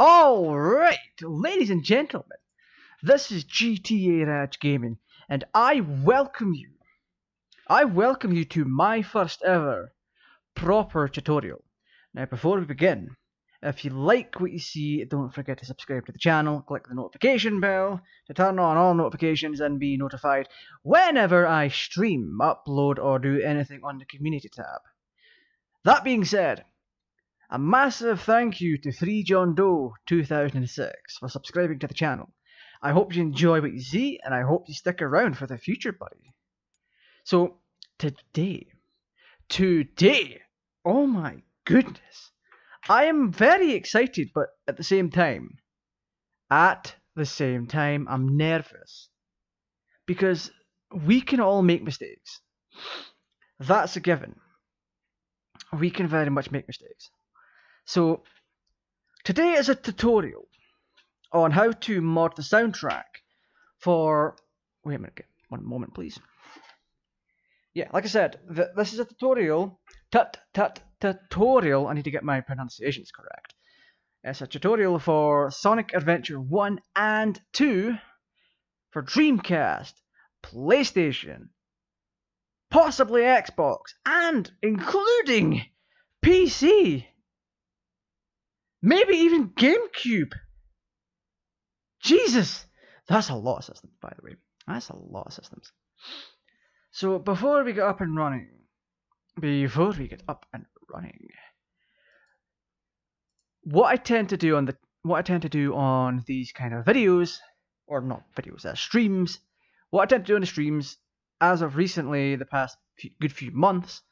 Alright, ladies and gentlemen, this is GTA Raj Gaming, and I welcome you. I welcome you to my first ever proper tutorial. Now, before we begin, if you like what you see, don't forget to subscribe to the channel, click the notification bell to turn on all notifications and be notified whenever I stream, upload, or do anything on the community tab. That being said, a massive thank you to 3 John Doe 2006 for subscribing to the channel. I hope you enjoy what you see, and I hope you stick around for the future, buddy. So, today, today, oh my goodness, I am very excited, but at the same time, at the same time, I'm nervous. Because we can all make mistakes. That's a given. We can very much make mistakes. So today is a tutorial on how to mod the soundtrack for wait a minute one moment please. Yeah like I said th this is a tutorial tut tut tutorial I need to get my pronunciations correct. It's a tutorial for Sonic Adventure 1 and 2 for Dreamcast PlayStation possibly Xbox and including PC Maybe even GameCube. Jesus! That's a lot of systems, by the way. That's a lot of systems. So before we get up and running, before we get up and running, what I tend to do on the what I tend to do on these kind of videos, or not videos, uh, streams, what I tend to do on the streams, as of recently, the past few, good few months,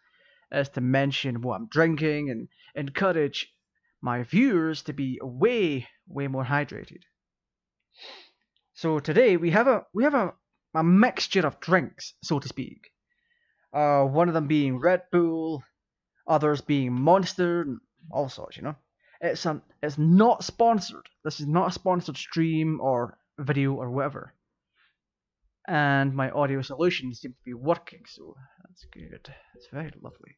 is to mention what I'm drinking and encourage my viewers to be way, way more hydrated. So today we have a we have a, a mixture of drinks, so to speak. Uh, one of them being Red Bull, others being Monster, and all sorts, you know. It's um, it's not sponsored. This is not a sponsored stream or video or whatever. And my audio solution seems to be working, so that's good. It's very lovely.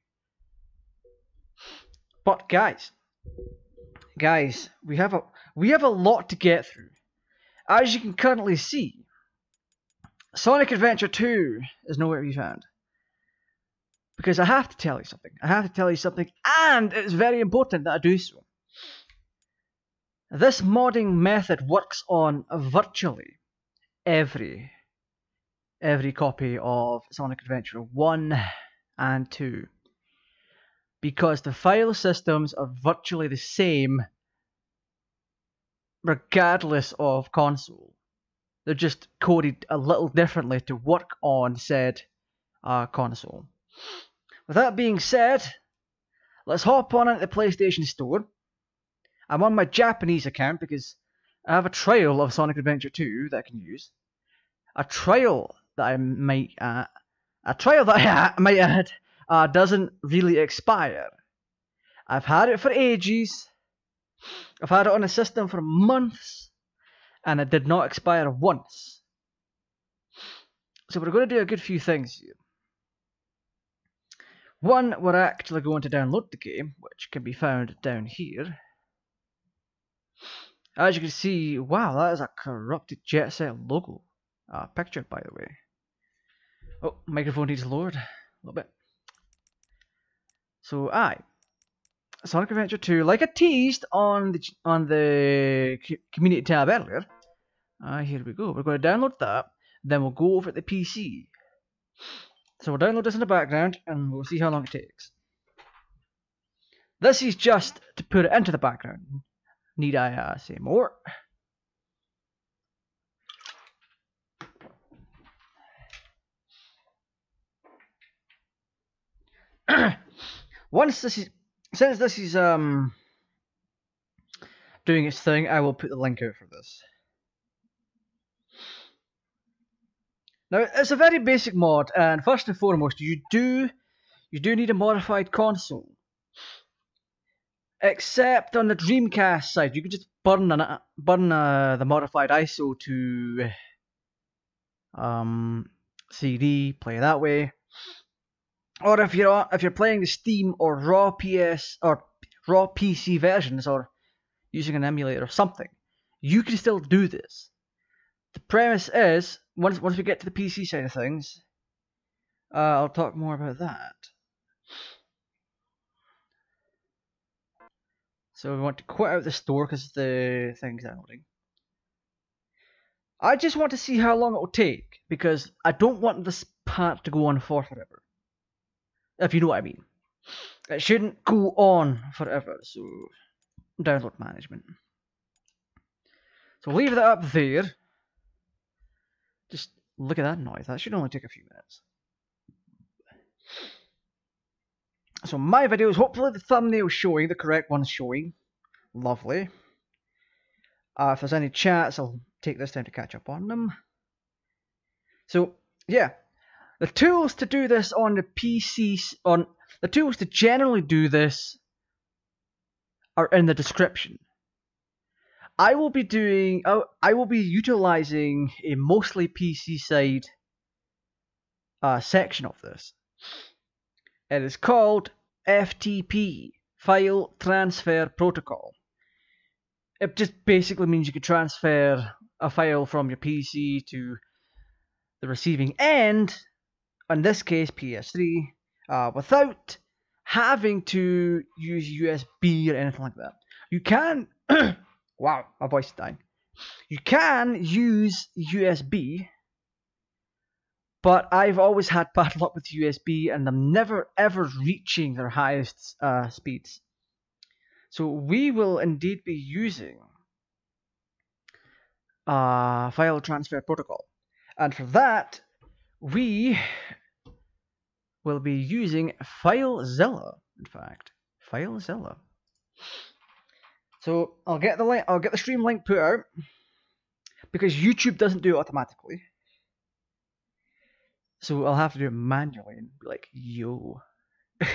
But guys, guys, we have a we have a lot to get through. As you can currently see, Sonic Adventure 2 is nowhere to be found. Because I have to tell you something. I have to tell you something, and it's very important that I do so. This modding method works on virtually every every copy of Sonic Adventure 1 and 2 because the file systems are virtually the same regardless of console. They're just coded a little differently to work on said uh, console. With that being said, let's hop on into the PlayStation Store. I'm on my Japanese account because I have a trial of Sonic Adventure 2 that I can use. A trial that I might, uh, a trial that I might add uh, doesn't really expire. I've had it for ages. I've had it on the system for months, and it did not expire once. So we're going to do a good few things here. One, we're actually going to download the game, which can be found down here. As you can see, wow, that is a corrupted Jet Set logo uh, picture, by the way. Oh, microphone needs lowered a little bit. So I, Sonic Adventure 2, like I teased on the on the community tab earlier. Uh, here we go. We're going to download that. Then we'll go over to the PC. So we'll download this in the background, and we'll see how long it takes. This is just to put it into the background. Need I uh, say more? Once this is, since this is um doing its thing, I will put the link out for this. Now it's a very basic mod, and first and foremost, you do you do need a modified console. Except on the Dreamcast side, you can just burn an, burn uh, the modified ISO to um, CD, play that way or if you're if you're playing the Steam or raw PS or raw PC versions, or using an emulator or something, you can still do this. The premise is once once we get to the PC side of things, uh, I'll talk more about that. So we want to quit out the store because the thing's downloading. I just want to see how long it will take because I don't want this part to go on for forever. If you know what I mean. It shouldn't go on forever, so download management. So leave that up there. Just look at that noise. That should only take a few minutes. So my videos, hopefully the thumbnail showing, the correct one showing. Lovely. Uh, if there's any chats, I'll take this time to catch up on them. So, yeah. The tools to do this on the PC, on the tools to generally do this are in the description. I will be doing, I will be utilizing a mostly PC side uh, section of this. It is called FTP, File Transfer Protocol. It just basically means you can transfer a file from your PC to the receiving end, in this case PS3, uh, without having to use USB or anything like that. You can, wow, my voice is dying. You can use USB, but I've always had bad luck with USB and I'm never ever reaching their highest uh, speeds. So we will indeed be using uh, file transfer protocol. And for that, we will be using FileZilla, in fact. FileZilla. So I'll get the link, I'll get the stream link put out because YouTube doesn't do it automatically. So I'll have to do it manually and be like, yo. uh,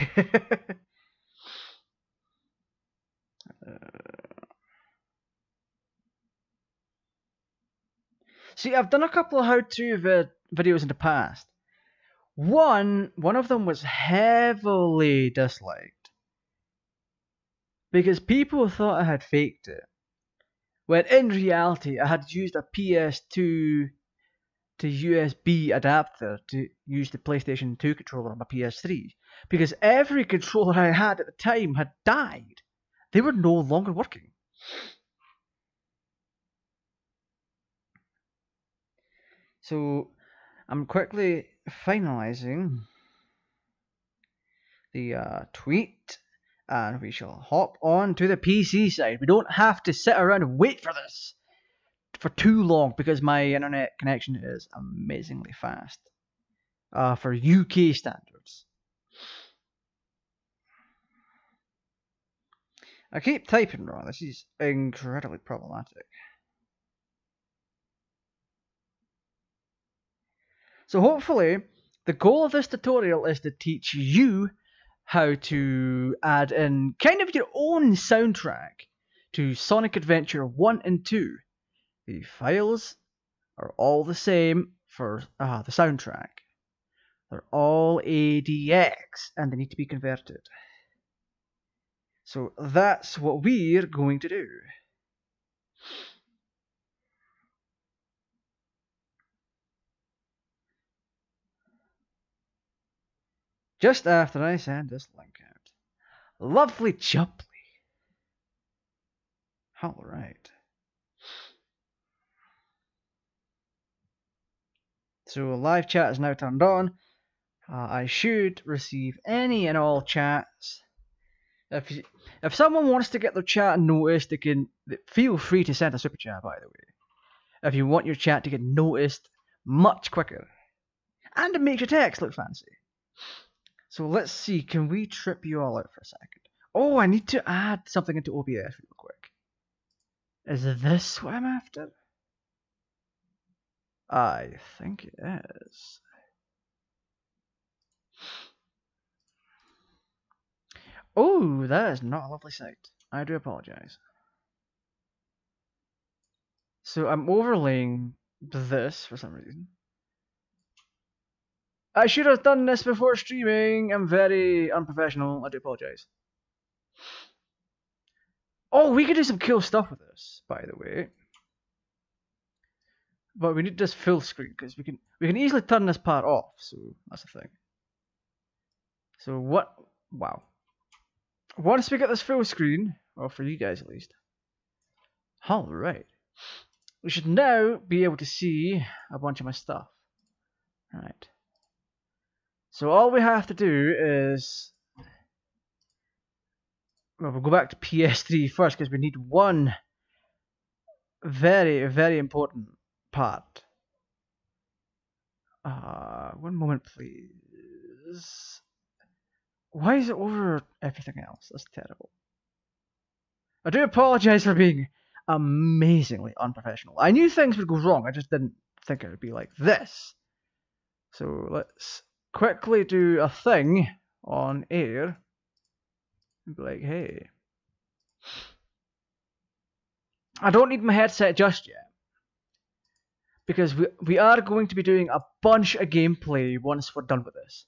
see, I've done a couple of how-to vi videos in the past. One, one of them was heavily disliked because people thought I had faked it, when in reality I had used a PS2 to USB adapter to use the PlayStation 2 controller on my PS3 because every controller I had at the time had died. They were no longer working. So I'm quickly finalizing the uh, tweet and we shall hop on to the PC side. We don't have to sit around and wait for this for too long because my internet connection is amazingly fast uh, for UK standards. I keep typing wrong. This is incredibly problematic. So hopefully, the goal of this tutorial is to teach you how to add in kind of your own soundtrack to Sonic Adventure 1 and 2 the files are all the same for uh, the soundtrack. They're all ADX and they need to be converted. So that's what we're going to do. Just after I send this link out. Lovely jubbly. Alright. So live chat is now turned on. Uh, I should receive any and all chats. If if someone wants to get their chat noticed, they can feel free to send a super chat. By the way, if you want your chat to get noticed much quicker, and it makes your text look fancy. So let's see. Can we trip you all out for a second? Oh, I need to add something into OBS real quick. Is this what I'm after? I think it is. Oh, that is not a lovely sight. I do apologize. So I'm overlaying this for some reason. I should have done this before streaming. I'm very unprofessional. I do apologize. Oh, we could do some cool stuff with this, by the way. But we need this full screen because we can we can easily turn this part off. So that's the thing. So what? Wow. Once we get this full screen, or for you guys at least. All right. We should now be able to see a bunch of my stuff. Right. So all we have to do is well, we'll go back to PS3 first because we need one very, very important part. Uh, one moment, please. Why is it over everything else? That's terrible. I do apologize for being amazingly unprofessional. I knew things would go wrong, I just didn't think it would be like this. So let's quickly do a thing on air. And be like, hey. I don't need my headset just yet. Because we, we are going to be doing a bunch of gameplay once we're done with this.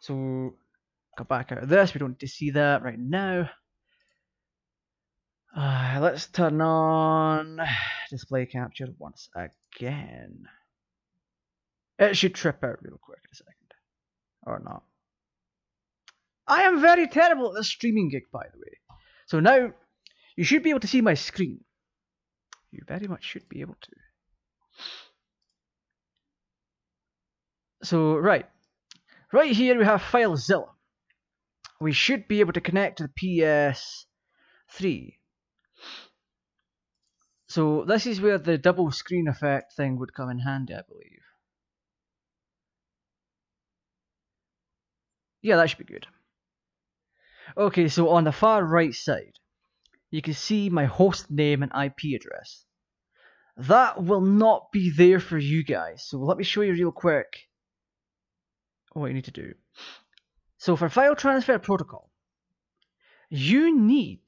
So, go back out of this. We don't need to see that right now. Uh, let's turn on display capture once again. It should trip out real quick in a second. Or not. I am very terrible at this streaming gig, by the way. So now, you should be able to see my screen. You very much should be able to. So, right. Right here we have FileZilla. We should be able to connect to the PS3. So this is where the double screen effect thing would come in handy, I believe. Yeah, that should be good. Okay, so on the far right side, you can see my host name and IP address. That will not be there for you guys, so let me show you real quick what you need to do. So for file transfer protocol, you need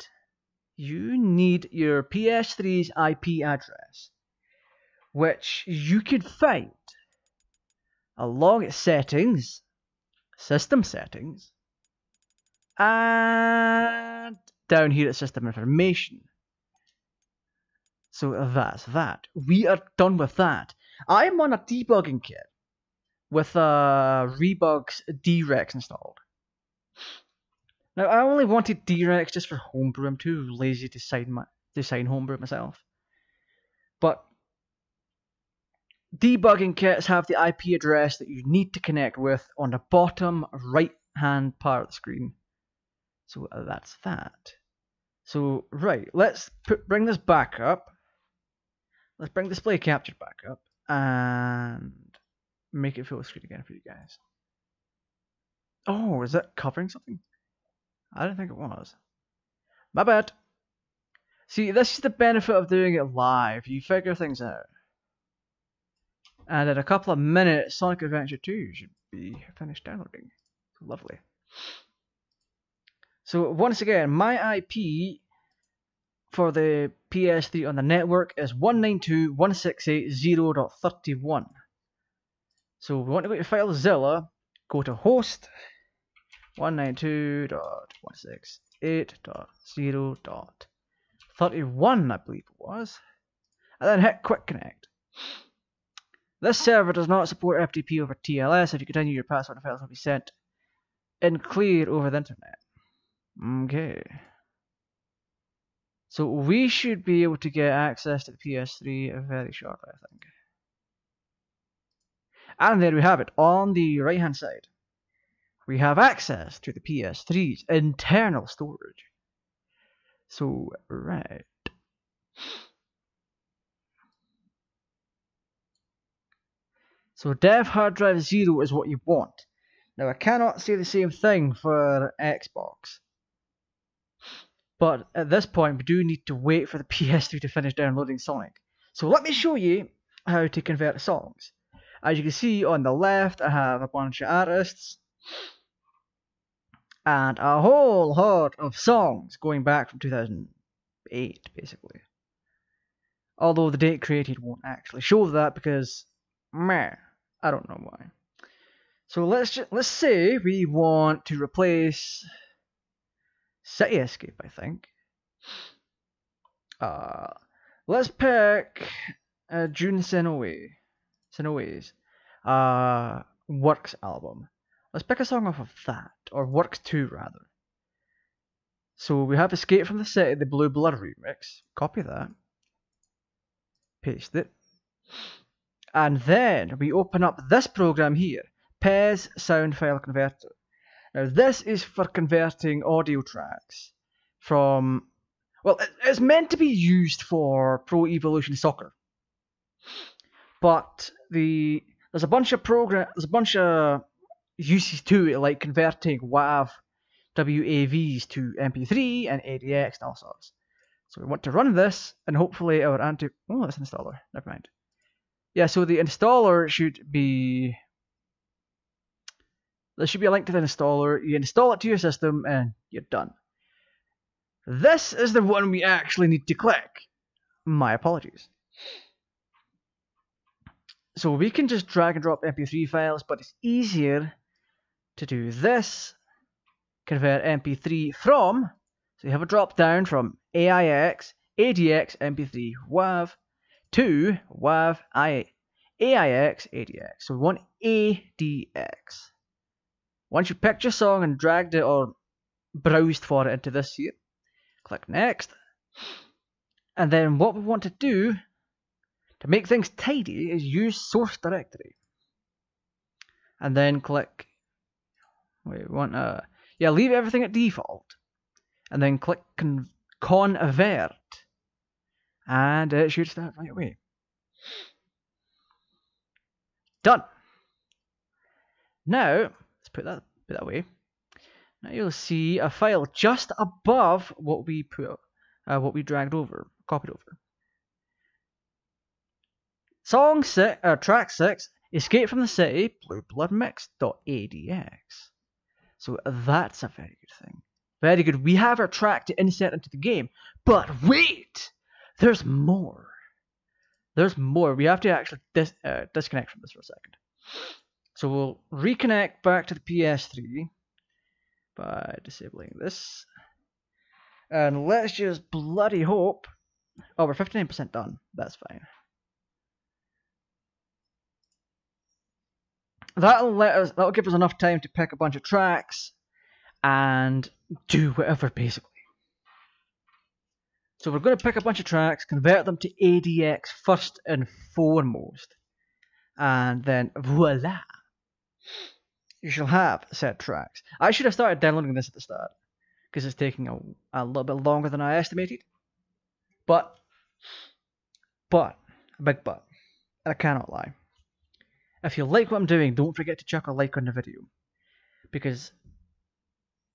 you need your PS3's IP address, which you can find along its settings, system settings, and down here at system information. So that's that. We are done with that. I'm on a debugging kit with uh, Rebugs DEX installed. Now I only wanted DEX just for homebrew. I'm too lazy to sign my to sign homebrew myself. But debugging kits have the IP address that you need to connect with on the bottom right hand part of the screen. So uh, that's that. So right, let's put, bring this back up. Let's bring display capture back up and make it full screen again for you guys. Oh, is that covering something? I don't think it was. My bad. See, this is the benefit of doing it live. You figure things out. And in a couple of minutes, Sonic Adventure 2 should be finished downloading. Lovely. So once again, my IP for the PS3 on the network is 192.168.0.31. So we want to go to FileZilla, go to host 192.168.0.31, I believe it was, and then hit quick connect. This server does not support FTP over TLS. If you continue, your password and files will be sent in clear over the internet. Okay. So we should be able to get access to the PS3 very shortly, I think. And there we have it, on the right hand side. We have access to the PS3's internal storage. So, right. So dev hard drive 0 is what you want. Now I cannot say the same thing for Xbox. But at this point, we do need to wait for the PS3 to finish downloading Sonic. So let me show you how to convert songs. As you can see on the left, I have a bunch of artists and a whole lot of songs going back from 2008, basically. Although the date created won't actually show that because, meh, I don't know why. So let's just, let's say we want to replace City Escape, I think. Uh, let's pick uh, Jun Senoue. Senoue's uh, Works album. Let's pick a song off of that, or Works 2 rather. So we have Escape from the City, the Blue Blood remix. Copy that. Paste it. And then we open up this program here, PES Sound File Converter. Now this is for converting audio tracks from, well, it's meant to be used for Pro Evolution Soccer. But the there's a bunch of program, there's a bunch of uses to it, like converting WAV WAVs to MP3 and ADX and all sorts. So we want to run this, and hopefully our anti. Oh, that's an installer. Never mind. Yeah, so the installer should be. There should be a link to the installer. You install it to your system, and you're done. This is the one we actually need to click. My apologies. So we can just drag and drop MP3 files, but it's easier to do this convert MP3 from, so you have a drop down from AIX, ADX, MP3, WAV to WAV, I, AIX, ADX. So we want ADX. Once you picked your song and dragged it or browsed for it into this here, click next. And then what we want to do to make things tidy is use source directory. And then click, we want to, yeah, leave everything at default. And then click con convert. And it shoots that right away. Done. Now, let's put that, put that away. Now you'll see a file just above what we put, uh, what we dragged over, copied over. Song six, uh, track six, Escape from the City, Blue Blood Mix.adx. So that's a very good thing. Very good. We have our track to insert into the game. But wait! There's more. There's more. We have to actually dis uh, disconnect from this for a second. So we'll reconnect back to the PS3 by disabling this. And let's just bloody hope. Oh, we're 59% done. That's fine. that'll let us that'll give us enough time to pick a bunch of tracks and do whatever basically. So we're going to pick a bunch of tracks, convert them to ADX first and foremost, and then voila, you shall have set tracks. I should have started downloading this at the start because it's taking a, a little bit longer than I estimated. But, but, a big but, and I cannot lie. If you like what I'm doing, don't forget to chuck a like on the video. Because,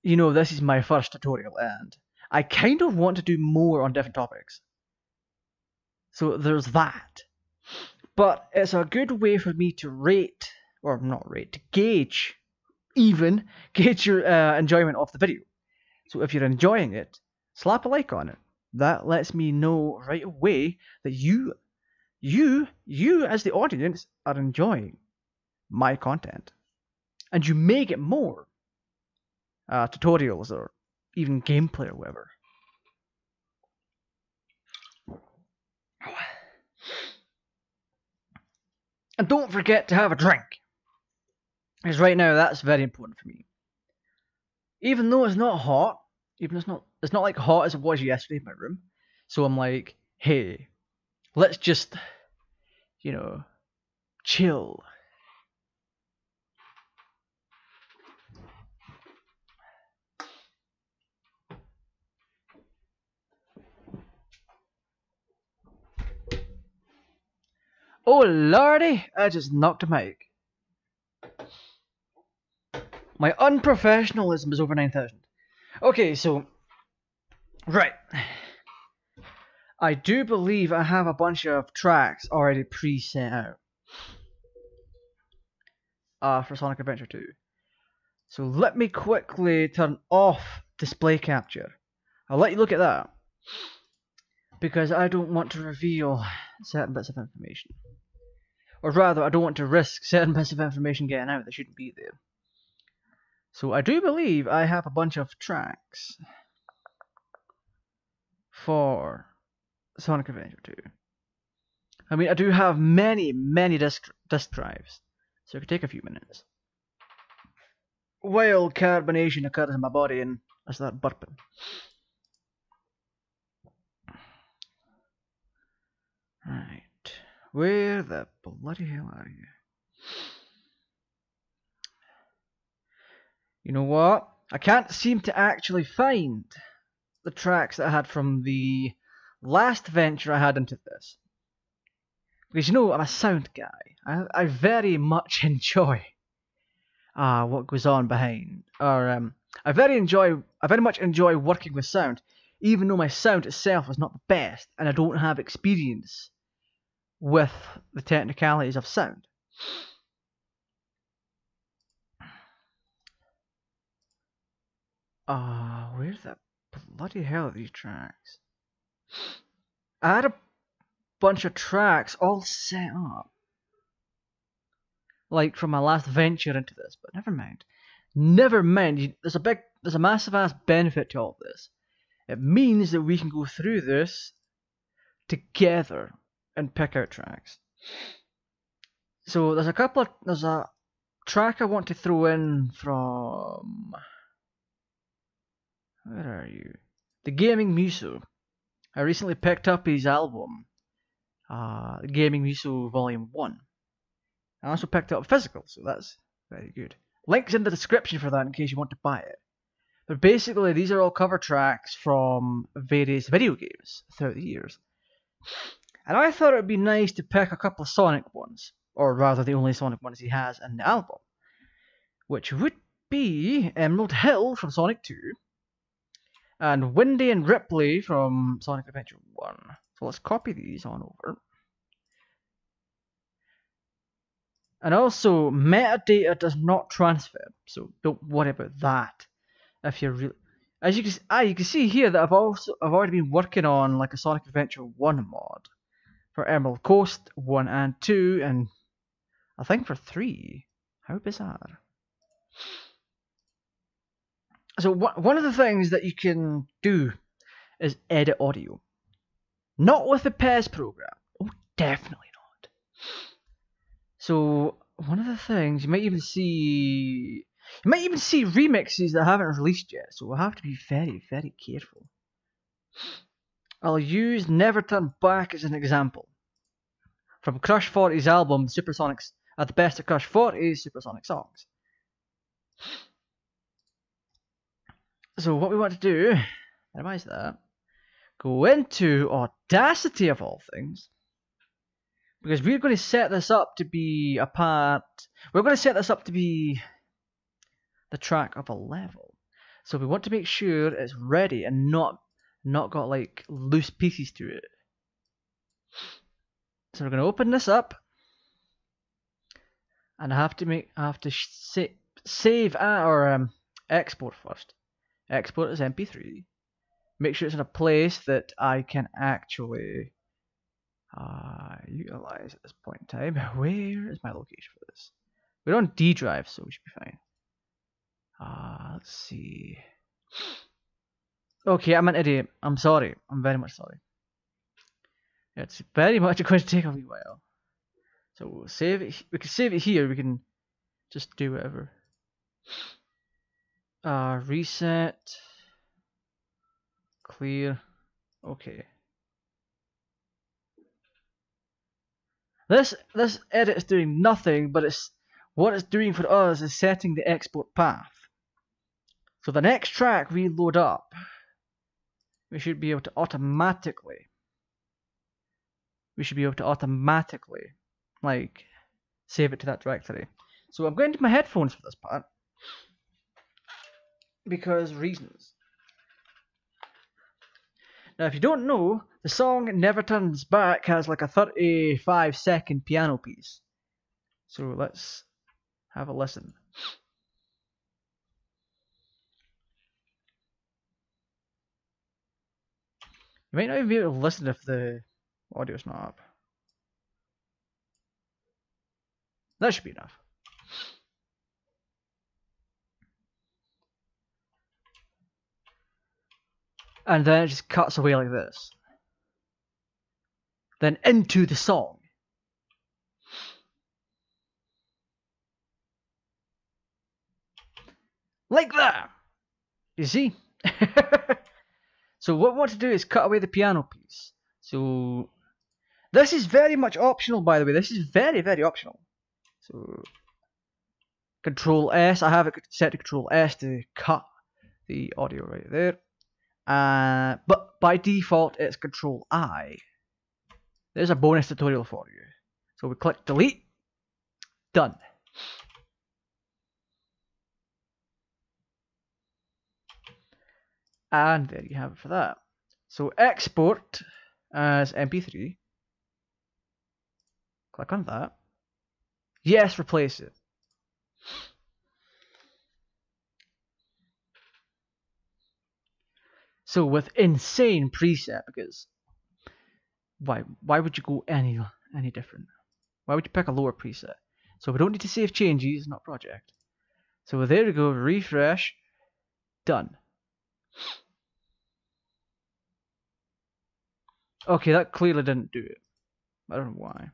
you know, this is my first tutorial and I kind of want to do more on different topics. So there's that. But it's a good way for me to rate, or not rate, to gauge, even, gauge your uh, enjoyment of the video. So if you're enjoying it, slap a like on it. That lets me know right away that you, you, you as the audience are enjoying my content. And you may get more uh, tutorials or even gameplay or whatever. And don't forget to have a drink. Because right now that's very important for me. Even though it's not hot, even it's not it's not like hot as it was yesterday in my room. So I'm like, hey, let's just you know chill Oh lordy, I just knocked a mic. My unprofessionalism is over 9,000. Okay, so, right. I do believe I have a bunch of tracks already pre-set out. Uh, for Sonic Adventure 2. So let me quickly turn off display capture. I'll let you look at that. Because I don't want to reveal certain bits of information. Or rather, I don't want to risk certain bits of information getting out that shouldn't be there. So I do believe I have a bunch of tracks for Sonic Adventure 2. I mean, I do have many, many disk, disk drives, so it could take a few minutes. While carbonation occurs in my body and I start burping. Right. Where the bloody hell are you? You know what? I can't seem to actually find the tracks that I had from the last venture I had into this. Because you know, I'm a sound guy. I, I very much enjoy uh, what goes on behind. Or um, I very enjoy I very much enjoy working with sound, even though my sound itself is not the best and I don't have experience with the technicalities of sound. Ah, uh, that bloody hell are these tracks? I had a bunch of tracks all set up. Like from my last venture into this, but never mind. Never mind. There's a big, there's a massive ass benefit to all this. It means that we can go through this together and pick out tracks. So there's a couple of, there's a track I want to throw in from, where are you? The Gaming Muso. I recently picked up his album, uh, Gaming Muso Volume 1. I also picked up physical, so that's very good. Links in the description for that in case you want to buy it. But basically, these are all cover tracks from various video games throughout the years. And I thought it would be nice to pick a couple of Sonic ones, or rather the only Sonic ones he has in the album, which would be Emerald Hill from Sonic 2, and Windy and Ripply from Sonic Adventure 1. So let's copy these on over. And also, metadata does not transfer, so don't worry about that. If you're really, as you can, ah, you can see here that I've also I've already been working on like a Sonic Adventure 1 mod for Emerald Coast 1 and 2, and I think for 3. How bizarre. So one of the things that you can do is edit audio. Not with the PES program. Oh, definitely not. So one of the things you might even see, you might even see remixes that haven't released yet. So we'll have to be very, very careful. I'll use Never Turn Back as an example. From Crush 40's album Supersonics at the best of Crush 40's Supersonic songs. So what we want to do, minimize that, go into Audacity of all things, because we're going to set this up to be a part, we're going to set this up to be the track of a level. So we want to make sure it's ready and not not got like loose pieces to it. So we're going to open this up, and I have to make I have to sa save or um, export first. Export as MP3. Make sure it's in a place that I can actually uh, utilize at this point in time. Where is my location for this? We're on D drive, so we should be fine. Uh, let's see. Okay, I'm an idiot. I'm sorry. I'm very much sorry. It's very much going to take a wee while. So we'll save it. We can save it here. We can just do whatever. Uh, reset. Clear. Okay. This this edit is doing nothing, but it's what it's doing for us is setting the export path. So the next track we load up, we should be able to automatically we should be able to automatically like save it to that directory. So I'm going to my headphones for this part because reasons. Now, if you don't know, the song Never Turns Back has like a 35 second piano piece. So let's have a listen. You might not even be able to listen if the audio's not up. That should be enough. and then it just cuts away like this. then into the song. Like that! You see? so what we want to do is cut away the piano piece. So this is very much optional by the way. This is very, very optional. So Control S, I have it set to Control S to cut the audio right there. Uh, but by default it's Control I. There's a bonus tutorial for you. So we click delete. Done. And there you have it for that. So export as MP3. Click on that. Yes, replace it. So with insane preset, because why why would you go any any different? Why would you pick a lower preset? So we don't need to save changes, not project. So there we go, refresh, done. Okay, that clearly didn't do it. I don't know why.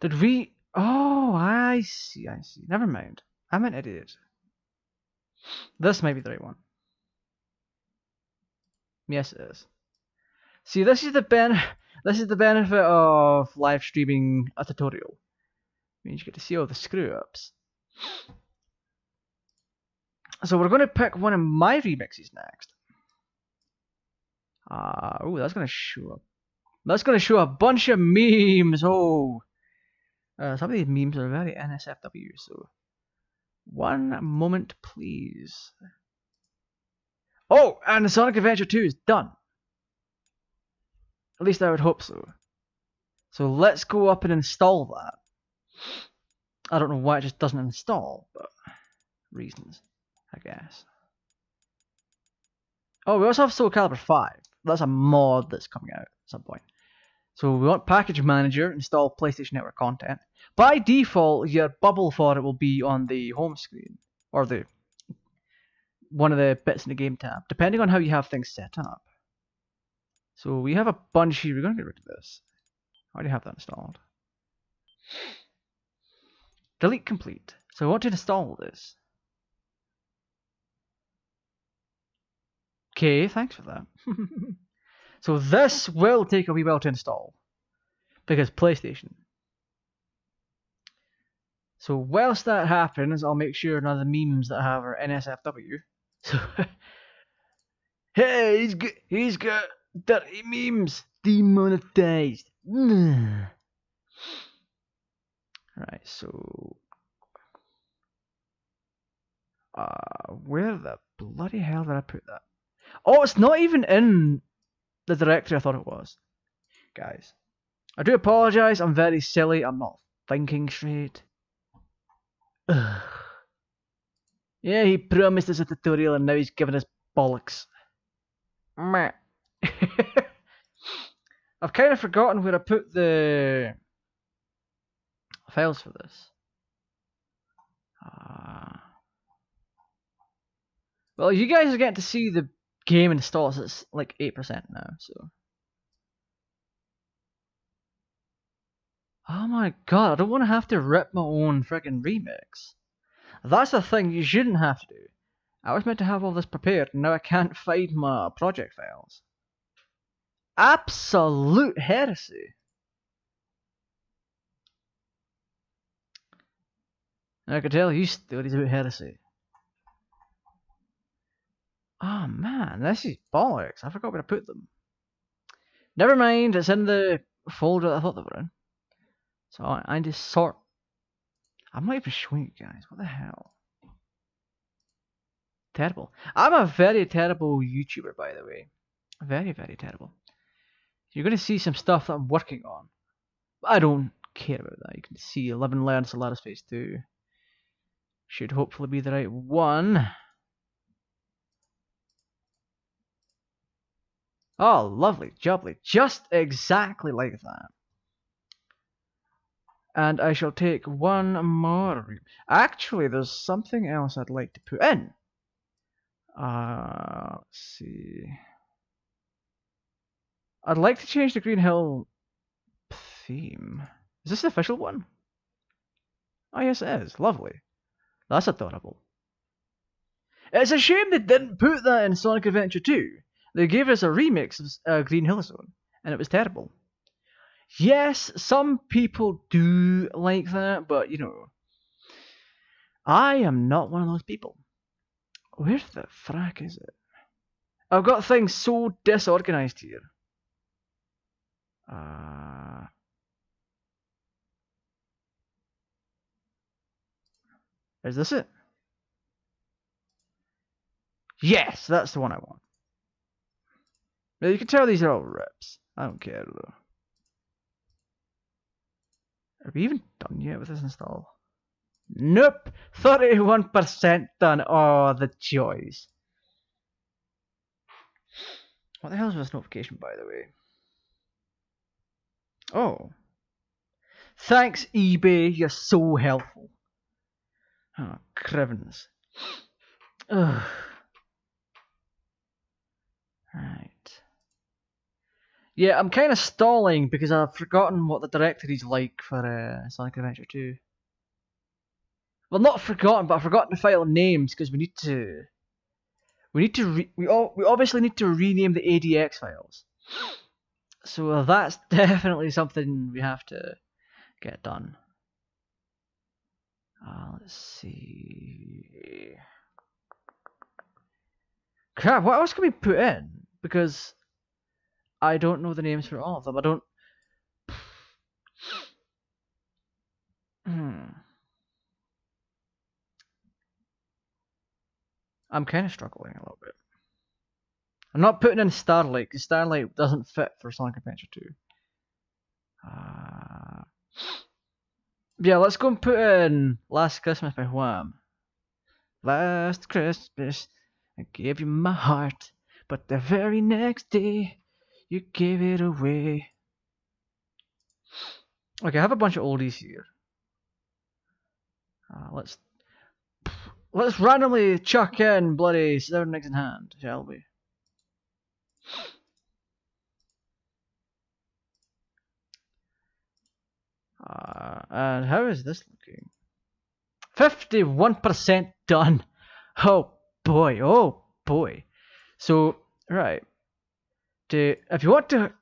Did we... Oh, I see, I see. Never mind. I'm an idiot. This might be the right one. Yes, it is. See, this is the ben this is the benefit of live streaming a tutorial. Means you get to see all the screw ups. So we're going to pick one of my remixes next. Uh, oh, that's going to show up. That's going to show a bunch of memes. Oh, uh, some of these memes are very NSFW. So, one moment, please. Oh, and Sonic Adventure 2 is done. At least I would hope so. So let's go up and install that. I don't know why it just doesn't install, but reasons. I guess. Oh, we also have Soul Calibur 5. That's a mod that's coming out at some point. So we want Package Manager, install PlayStation Network content. By default, your bubble for it will be on the home screen, or the one of the bits in the game tab, depending on how you have things set up. So we have a bunch here. We're going to get rid of this. I already have that installed. Delete complete. So I want to install this. Okay, thanks for that. so this will take a wee while to install. Because PlayStation. So whilst that happens, I'll make sure none of the memes that I have are NSFW. So, hey, he's got, he's got dirty memes demonetized. Right, so uh, where the bloody hell did I put that? Oh, it's not even in the directory I thought it was. Guys, I do apologise. I'm very silly. I'm not thinking straight. Ugh. Yeah, he promised us a tutorial and now he's giving us bollocks. Meh. I've kind of forgotten where I put the files for this. Uh, well, you guys are getting to see the game installs. It's like 8% now, so. Oh my god, I don't want to have to rip my own friggin' remix. That's a thing you shouldn't have to do. I was meant to have all this prepared, and now I can't find my project files. Absolute heresy. I can tell you studies about heresy. Oh man, this is bollocks. I forgot where to put them. Never mind, it's in the folder I thought they were in. So I, I just sort. I'm not even showing you guys. What the hell? Terrible. I'm a very terrible YouTuber, by the way. Very, very terrible. You're going to see some stuff that I'm working on. I don't care about that. You can see 11 Learn Solaris Phase 2. Should hopefully be the right one. Oh, lovely, jubbly. Just exactly like that. And I shall take one more. Actually, there's something else I'd like to put in. Uh, let's see. I'd like to change the Green Hill theme. Is this the official one? Oh yes it is. Lovely. That's adorable. It's a shame they didn't put that in Sonic Adventure 2. They gave us a remix of uh, Green Hill Zone, and it was terrible. Yes, some people do like that, but you know, I am not one of those people. Where the frack is it? I've got things so disorganized here. Uh, is this it? Yes, that's the one I want. Now you can tell these are all rips. I don't care though. Are we even done yet with this install? Nope! 31% done. Oh, the joys. What the hell is this notification, by the way? Oh. Thanks, eBay. You're so helpful. Oh, crivens. Ugh. Right. Yeah, I'm kind of stalling because I've forgotten what the directory's like for uh, Sonic Adventure 2. Well, not forgotten, but I've forgotten the file names because we need to. We need to. We all, we obviously need to rename the ADX files. So that's definitely something we have to get done. Uh, let's see. Crap, what else can we put in? Because I don't know the names for all of them. I don't. Hmm. I'm kind of struggling a little bit. I'm not putting in Starlight because Starlight doesn't fit for Sonic Adventure 2. Uh, yeah, let's go and put in Last Christmas by Wham. Last Christmas, I gave you my heart, but the very next day, you gave it away. Okay, I have a bunch of oldies here. Uh, let's let's randomly chuck in bloody Seven Rings in Hand, shall we? Uh, and how is this looking? 51% done. Oh boy, oh boy. So, right. To, if you want to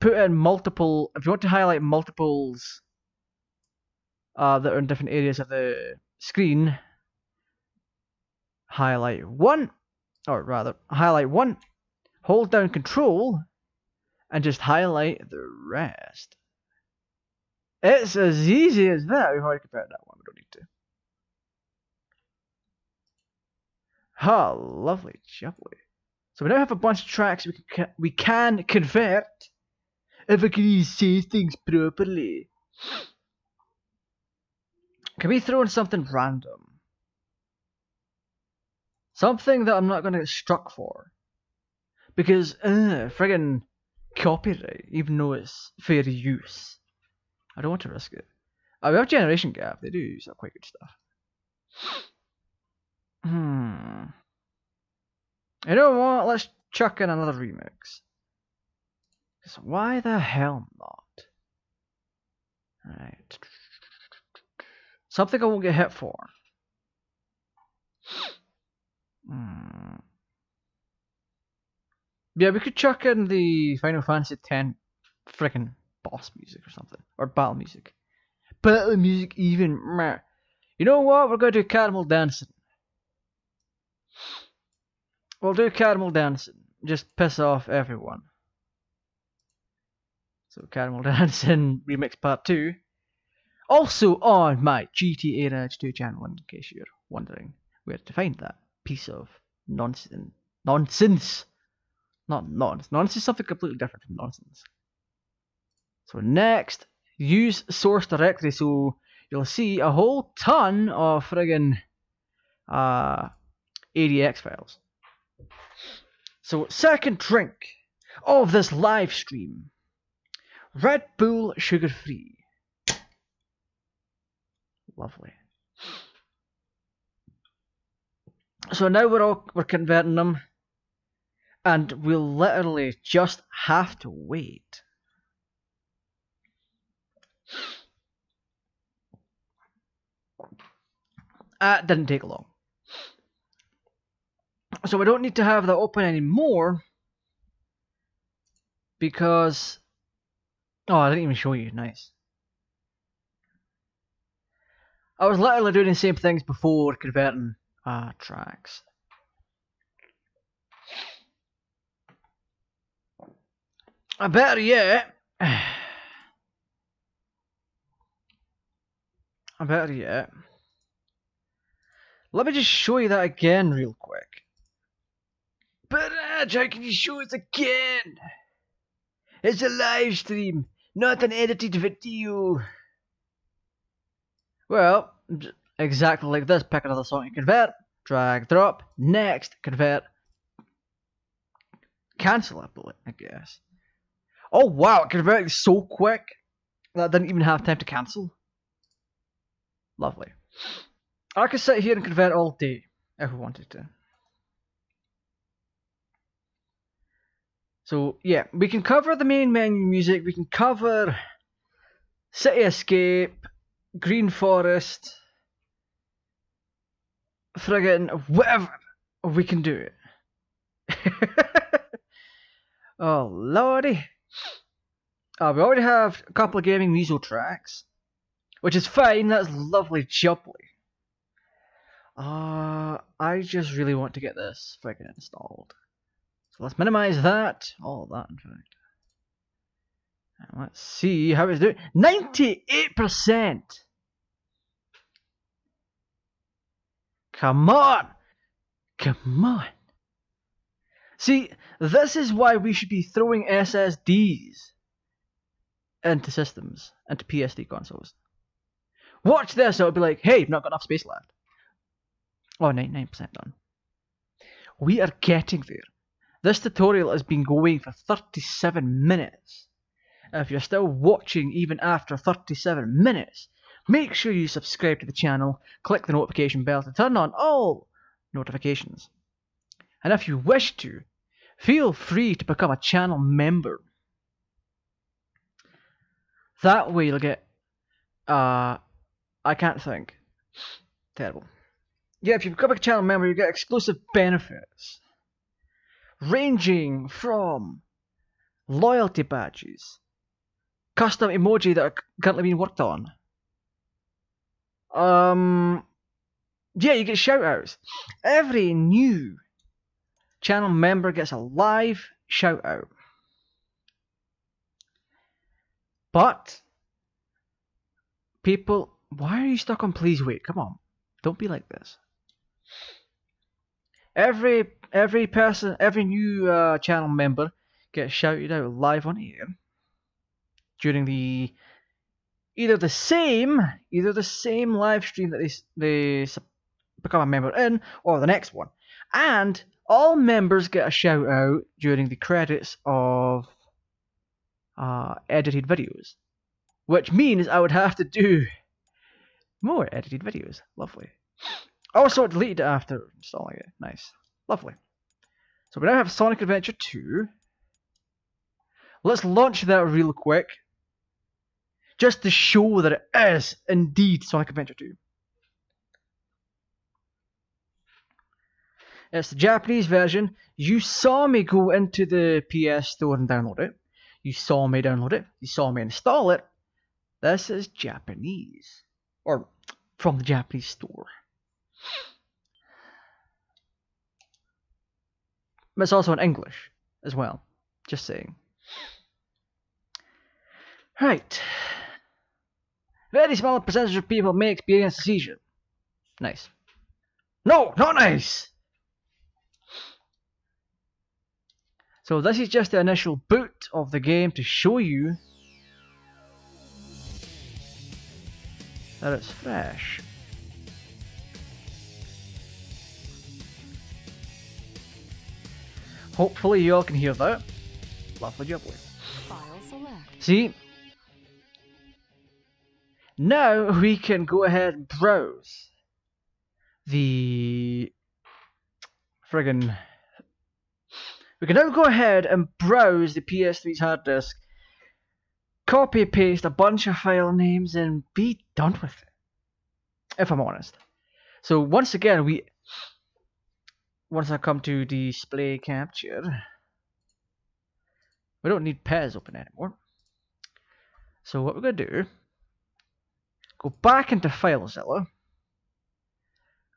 put in multiple, if you want to highlight multiples uh, that are in different areas of the screen, highlight one, or rather, highlight one, hold down control, and just highlight the rest. It's as easy as that. We've already compared that one. We don't need to. Ha, oh, lovely, jubbly. So we now have a bunch of tracks we can, we can convert if I can say things properly. Can we throw in something random? Something that I'm not going to get struck for. Because, uh, friggin' copyright, even though it's fair use. I don't want to risk it. Oh, we have Generation Gap. They do some quite good stuff. Hmm. You know what? Let's chuck in another remix. Because why the hell not? Right. Something I won't get hit for. Hmm. Yeah, we could chuck in the Final Fantasy X freaking boss music or something. Or battle music. Battle music even. Meh. You know what? We're going to do Caramel Dancing. We'll do Caramel Dancing. Just piss off everyone. So Caramel Dancing Remix Part 2. Also on my GTA Raj 2 channel, in case you're wondering where to find that piece of nonsense. Nonsense! Not nonsense. Nonsense is something completely different from nonsense. So next, use source directory. So you'll see a whole ton of friggin' uh, ADX files. So second drink of this live stream, Red Bull sugar free. Lovely. So now we're all we're converting them, and we'll literally just have to wait. That didn't take long. So we don't need to have that open anymore because oh I didn't even show you. Nice. I was literally doing the same things before converting uh, tracks. I better yet better yet let me just show you that again real quick but how can you show it again? It's a live stream, not an edited video. Well, exactly like this. Pick another song and convert. Drag, drop. Next, convert. Cancel it, I guess. Oh wow, it converted so quick that I didn't even have time to cancel. Lovely. I could sit here and convert all day if we wanted to. So yeah, we can cover the main menu music, we can cover City Escape, Green Forest, friggin' whatever, we can do it. oh lordy. Uh, we already have a couple of Gaming Muso tracks, which is fine, that's lovely jubbly. Uh, I just really want to get this friggin' installed. So let's minimize that. All that, in fact. And let's see how it's doing. 98%! Come on! Come on! See, this is why we should be throwing SSDs into systems, into PS3 consoles. Watch this, it'll be like, hey, you've not got enough space left. Oh, 99% done. We are getting there. This tutorial has been going for 37 minutes. If you're still watching even after 37 minutes, make sure you subscribe to the channel, click the notification bell to turn on all notifications. And if you wish to, feel free to become a channel member. That way you'll get, uh, I can't think. Terrible. Yeah, if you become a channel member, you get exclusive benefits ranging from loyalty badges, custom emoji that are currently being worked on. Um, yeah, you get shoutouts. Every new channel member gets a live shoutout. But people, why are you stuck on please wait? Come on, don't be like this. Every every person, every new uh, channel member gets shouted out live on air during the either the same either the same live stream that they they become a member in or the next one, and all members get a shout out during the credits of uh, edited videos, which means I would have to do more edited videos. Lovely. Oh, also, deleted it after installing it. Nice. Lovely. So we now have Sonic Adventure 2. Let's launch that real quick. Just to show that it is indeed Sonic Adventure 2. It's the Japanese version. You saw me go into the PS Store and download it. You saw me download it. You saw me install it. This is Japanese. Or from the Japanese store. But it's also in English as well. Just saying. Right. Very small percentage of people may experience a seizure. Nice. No, not nice! So this is just the initial boot of the game to show you that it's fresh. Hopefully you all can hear that. Lovely jubbly. See? Now we can go ahead and browse the friggin' we can now go ahead and browse the PS3's hard disk, copy paste a bunch of file names, and be done with it. If I'm honest. So once again, we once I come to display capture, we don't need PES open anymore. So what we're gonna do, go back into FileZilla,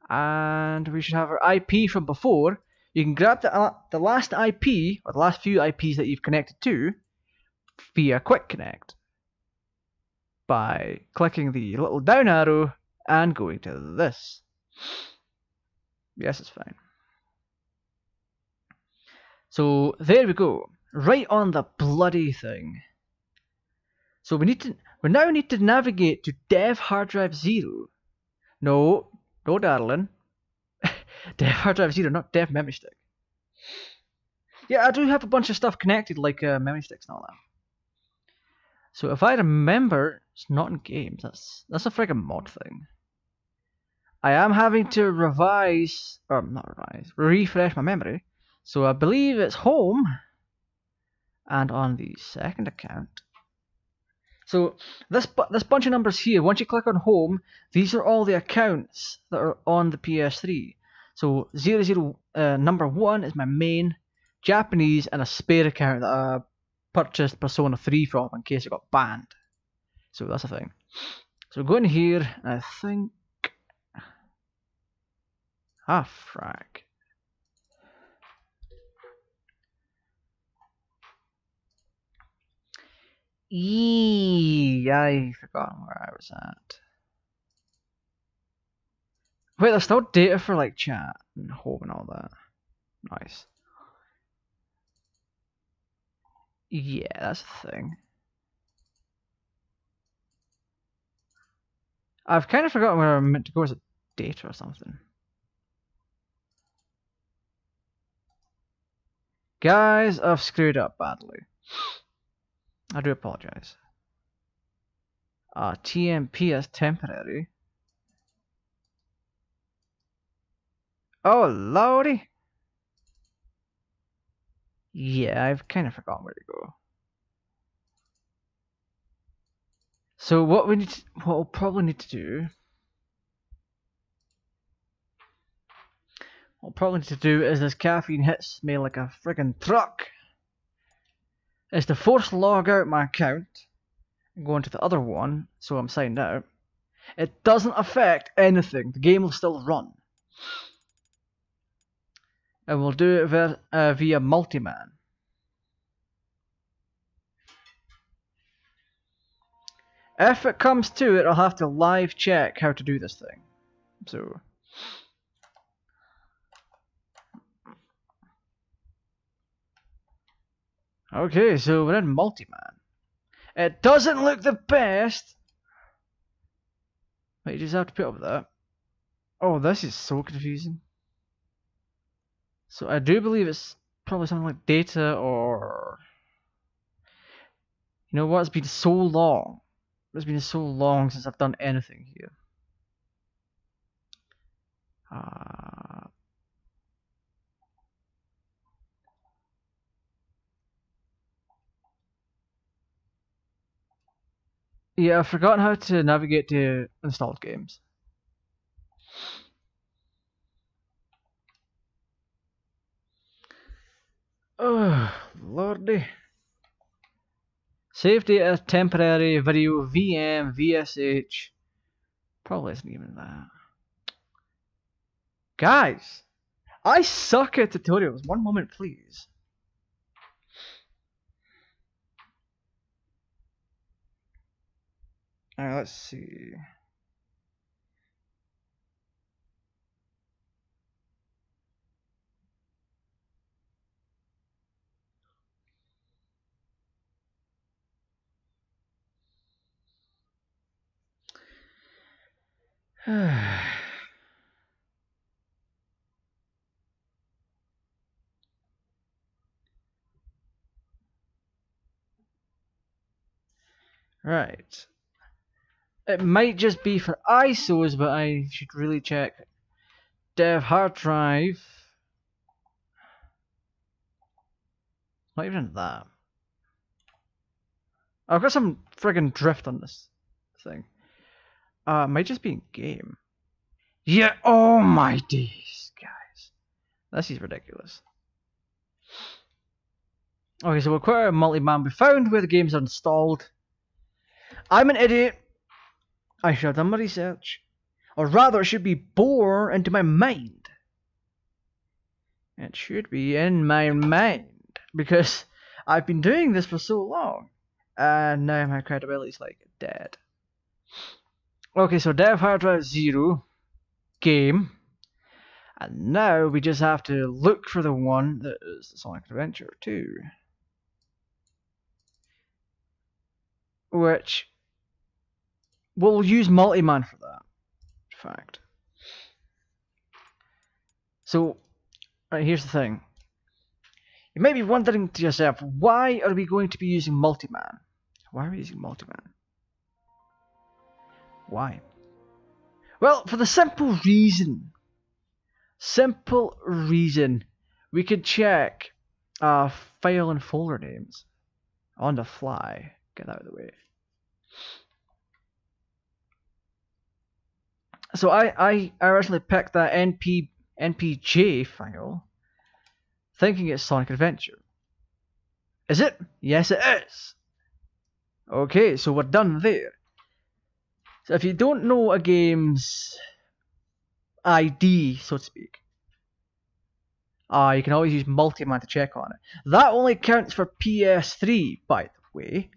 and we should have our IP from before. You can grab the, uh, the last IP, or the last few IPs that you've connected to, via Quick Connect, by clicking the little down arrow and going to this. Yes, it's fine. So there we go, right on the bloody thing. So we need to, we now need to navigate to dev hard drive zero. No, no, darling. dev hard drive zero, not dev memory stick. Yeah, I do have a bunch of stuff connected, like uh, memory sticks and all that. So if I remember, it's not in games. That's that's a friggin' mod thing. I am having to revise, or not revise, refresh my memory. So I believe it's home, and on the second account. So this this bunch of numbers here, once you click on home, these are all the accounts that are on the PS3. So 00 uh, number one is my main Japanese and a spare account that I purchased Persona 3 from in case it got banned. So that's a thing. So go in here, I think ah frack. Eee, I forgot where I was at. Wait, there's still data for like chat and home and all that. Nice. Yeah, that's the thing. I've kind of forgotten where I'm meant to go. Is it data or something? Guys, I've screwed up badly. I do apologize. Uh, TMP is temporary. Oh, lordy. Yeah, I've kind of forgotten where to go. So what we need, to, what we'll probably need to do, what we'll probably need to do is this caffeine hits me like a friggin' truck is to force log out my account and go into the other one, so I'm signed out. It doesn't affect anything. The game will still run. And we'll do it via, uh, via Multiman. If it comes to it, I'll have to live check how to do this thing. So... Okay, so we're in Multiman. It doesn't look the best. But you just have to put up with that. Oh, this is so confusing. So I do believe it's probably something like data or... You know what, it's been so long. It's been so long since I've done anything here. Uh, Yeah, I've forgotten how to navigate to installed games. Oh, lordy. Save data, temporary, video, VM, VSH. Probably isn't even that. Guys, I suck at tutorials. One moment, please. Alright, let's see. right. It might just be for ISOs, but I should really check. Dev hard drive. Not even that. I've got some friggin' drift on this thing. Uh, might just be in game. Yeah, oh my days, guys. This is ridiculous. Okay, so we'll acquire a multi-man. We found where the games are installed. I'm an idiot. I should have done my research. Or rather, it should be bore into my mind. It should be in my mind. Because I've been doing this for so long. And now my credibility is like dead. Okay, so Dev Hard Drive Zero game. And now we just have to look for the one that is Sonic Adventure 2. Which we'll use multi-man for that. In fact. So, right, here's the thing. You may be wondering to yourself, why are we going to be using multi-man? Why are we using multi-man? Why? Well, for the simple reason, simple reason, we could check uh, file and folder names on the fly. Get out of the way. So I, I, I originally picked that NP, NPJ file thinking it's Sonic Adventure. Is it? Yes, it is. Okay, so we're done there. So if you don't know a game's ID, so to speak, uh, you can always use Multiman to check on it. That only counts for PS3, by the way.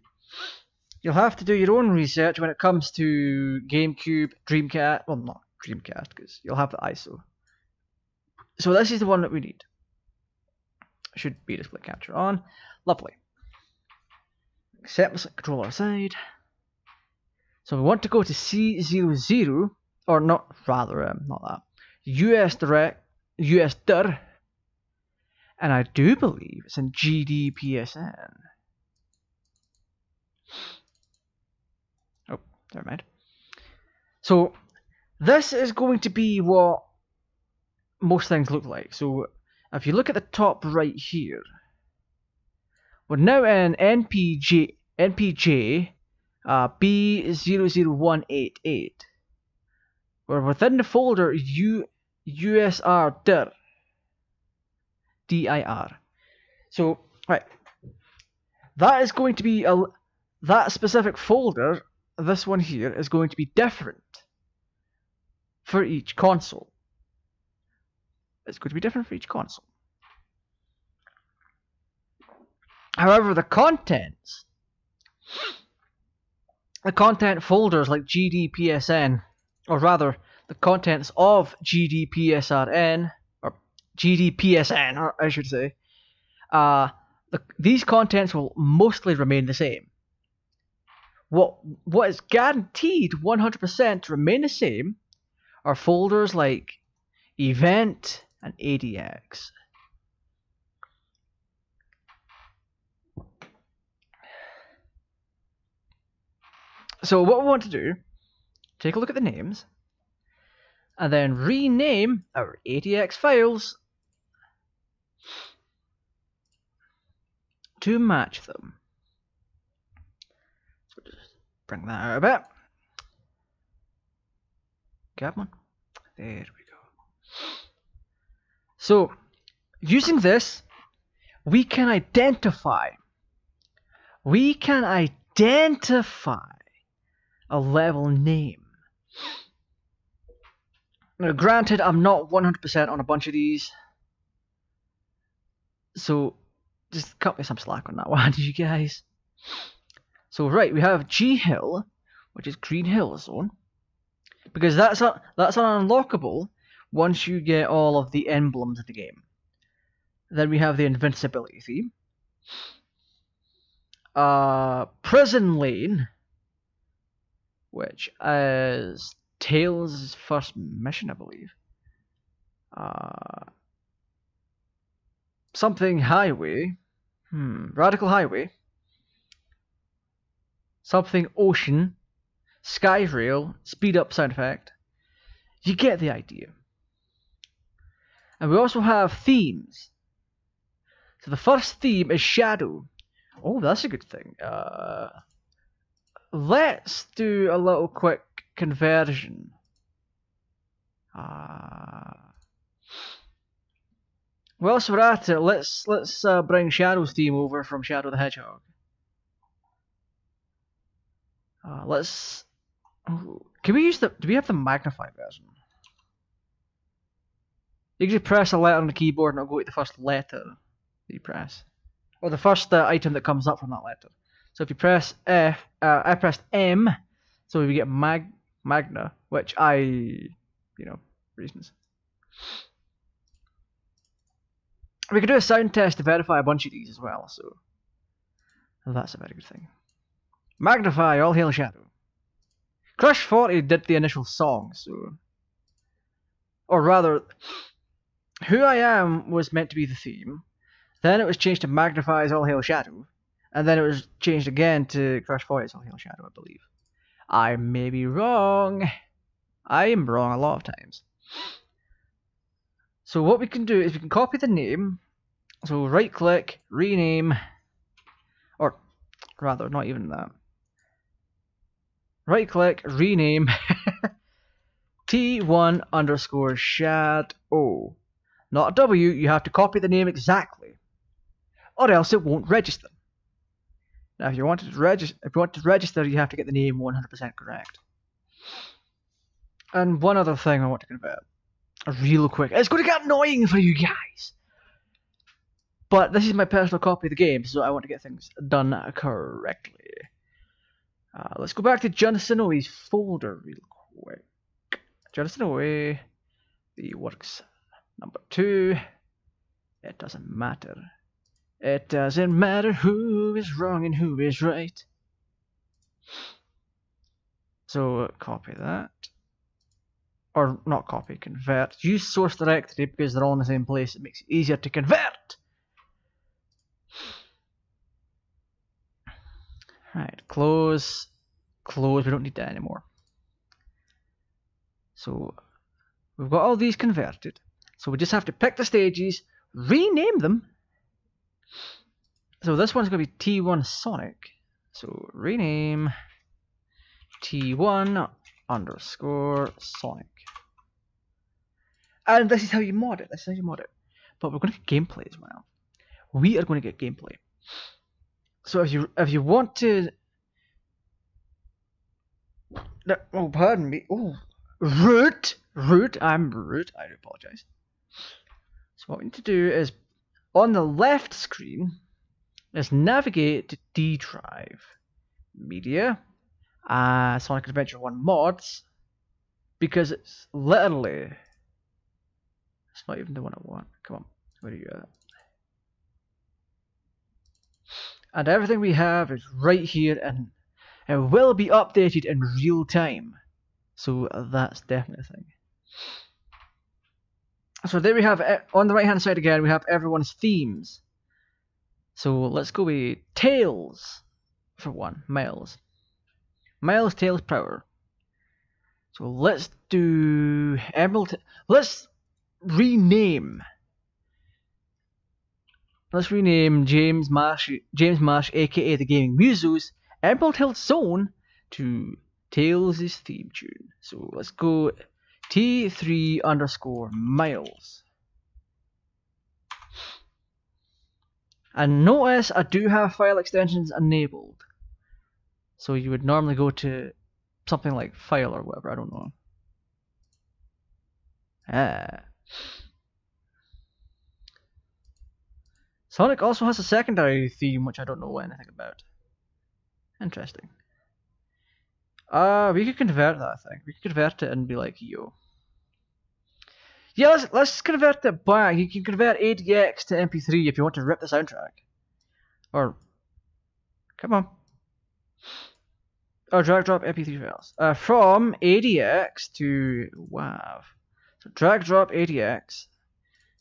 You'll have to do your own research when it comes to GameCube, Dreamcast. Well, not Dreamcast, because you'll have the ISO. So this is the one that we need. Should be display capture on. Lovely. Set controller aside. So we want to go to C00, or not, rather, um, not that. US Direct, US DIR, and I do believe it's in GDPSN. Oh, never mind. So this is going to be what most things look like. So if you look at the top right here, we're now in NPJ, NPJ uh, B00188. We're within the folder U, USR DIR. DIR. So, right. That is going to be a, that specific folder, this one here, is going to be different for each console. It's going to be different for each console. However, the contents, the content folders like GDPSN, or rather, the contents of GDPSRN, or GDPSN, or I should say, uh, the, these contents will mostly remain the same. What what is guaranteed 100% to remain the same are folders like event and ADX. So what we want to do, take a look at the names, and then rename our ADX files to match them. So just bring that out a bit. Grab one. There we go. So, using this, we can identify, we can identify a level name. Now, granted, I'm not 100% on a bunch of these, so just cut me some slack on that one, you guys. So, right, we have G Hill, which is Green Hill Zone, because that's a, that's an unlockable once you get all of the emblems of the game. Then we have the invincibility theme. Uh, Prison Lane, which is Tails' first mission, I believe. Uh, something Highway. Hmm, Radical Highway. Something Ocean. Skyrail. Speed up sound effect. You get the idea. And we also have themes. So the first theme is Shadow. Oh, that's a good thing. Uh, let's do a little quick conversion. Uh, whilst we're at it, let's let's uh, bring Shadow's theme over from Shadow the Hedgehog. Uh, let's. Can we use the? Do we have the magnified version? You can just press a letter on the keyboard and it'll go to the first letter that you press, or the first uh, item that comes up from that letter. So if you press F, uh, I pressed M, so we get mag magna, which I, you know, reasons. We could do a sound test to verify a bunch of these as well, so that's a very good thing. Magna-Fi, all hail Shadow. Crush 40 did the initial song, so. Or rather, Who I Am was meant to be the theme, then it was changed to Magna-Fi's All Hail Shadow, and then it was changed again to 40's All Hail Shadow, I believe. I may be wrong. I am wrong a lot of times. So what we can do is we can copy the name. So right click, rename, or rather not even that. Right click, rename T1 underscore shad O. Not a W, you have to copy the name exactly. Or else it won't register. Now if you want to register if you want to register you have to get the name 100% correct. And one other thing I want to convert. Real quick. It's going to get annoying for you guys. But this is my personal copy of the game, so I want to get things done correctly. Uh, let's go back to Jonathan Owe's folder real quick. Jonathan Owe, the works number two. It doesn't matter. It doesn't matter who is wrong and who is right. So copy that. Or not copy, convert. Use source directory because they're all in the same place. It makes it easier to convert. Right, close, close, we don't need that anymore. So, we've got all these converted. So we just have to pick the stages, rename them. So this one's going to be T1 Sonic. So rename T1 underscore Sonic. And this is how you mod it. This is how you mod it. But we're going to get gameplay as well. We are going to get gameplay. So if you if you want to, oh pardon me, oh root root, I'm root. I apologize. So what we need to do is on the left screen is navigate to D drive, media, uh, Sonic Adventure 1 mods, because it's literally it's not even the one I want. Come on, where are you at? and everything we have is right here and it will be updated in real time. So that's definitely a thing. So there we have, on the right hand side again, we have everyone's themes. So let's go with Tails for one, Miles. Miles, Tails, Power. So let's do Emerald, let's rename Let's rename James Marsh, James Marsh, aka the Gaming Musos, Emerald Hill Zone to Tails' theme tune. So let's go T3 underscore miles. And notice I do have file extensions enabled. So you would normally go to something like file or whatever, I don't know. Ah. Sonic also has a secondary theme, which I don't know anything about. Interesting. Uh, we could convert that, I think. We could convert it and be like, yo. Yeah, let's, let's convert it back. You can convert ADX to MP3 if you want to rip the soundtrack. Or, come on. Or drag drop MP3 files. Uh, from ADX to WAV. So drag drop ADX.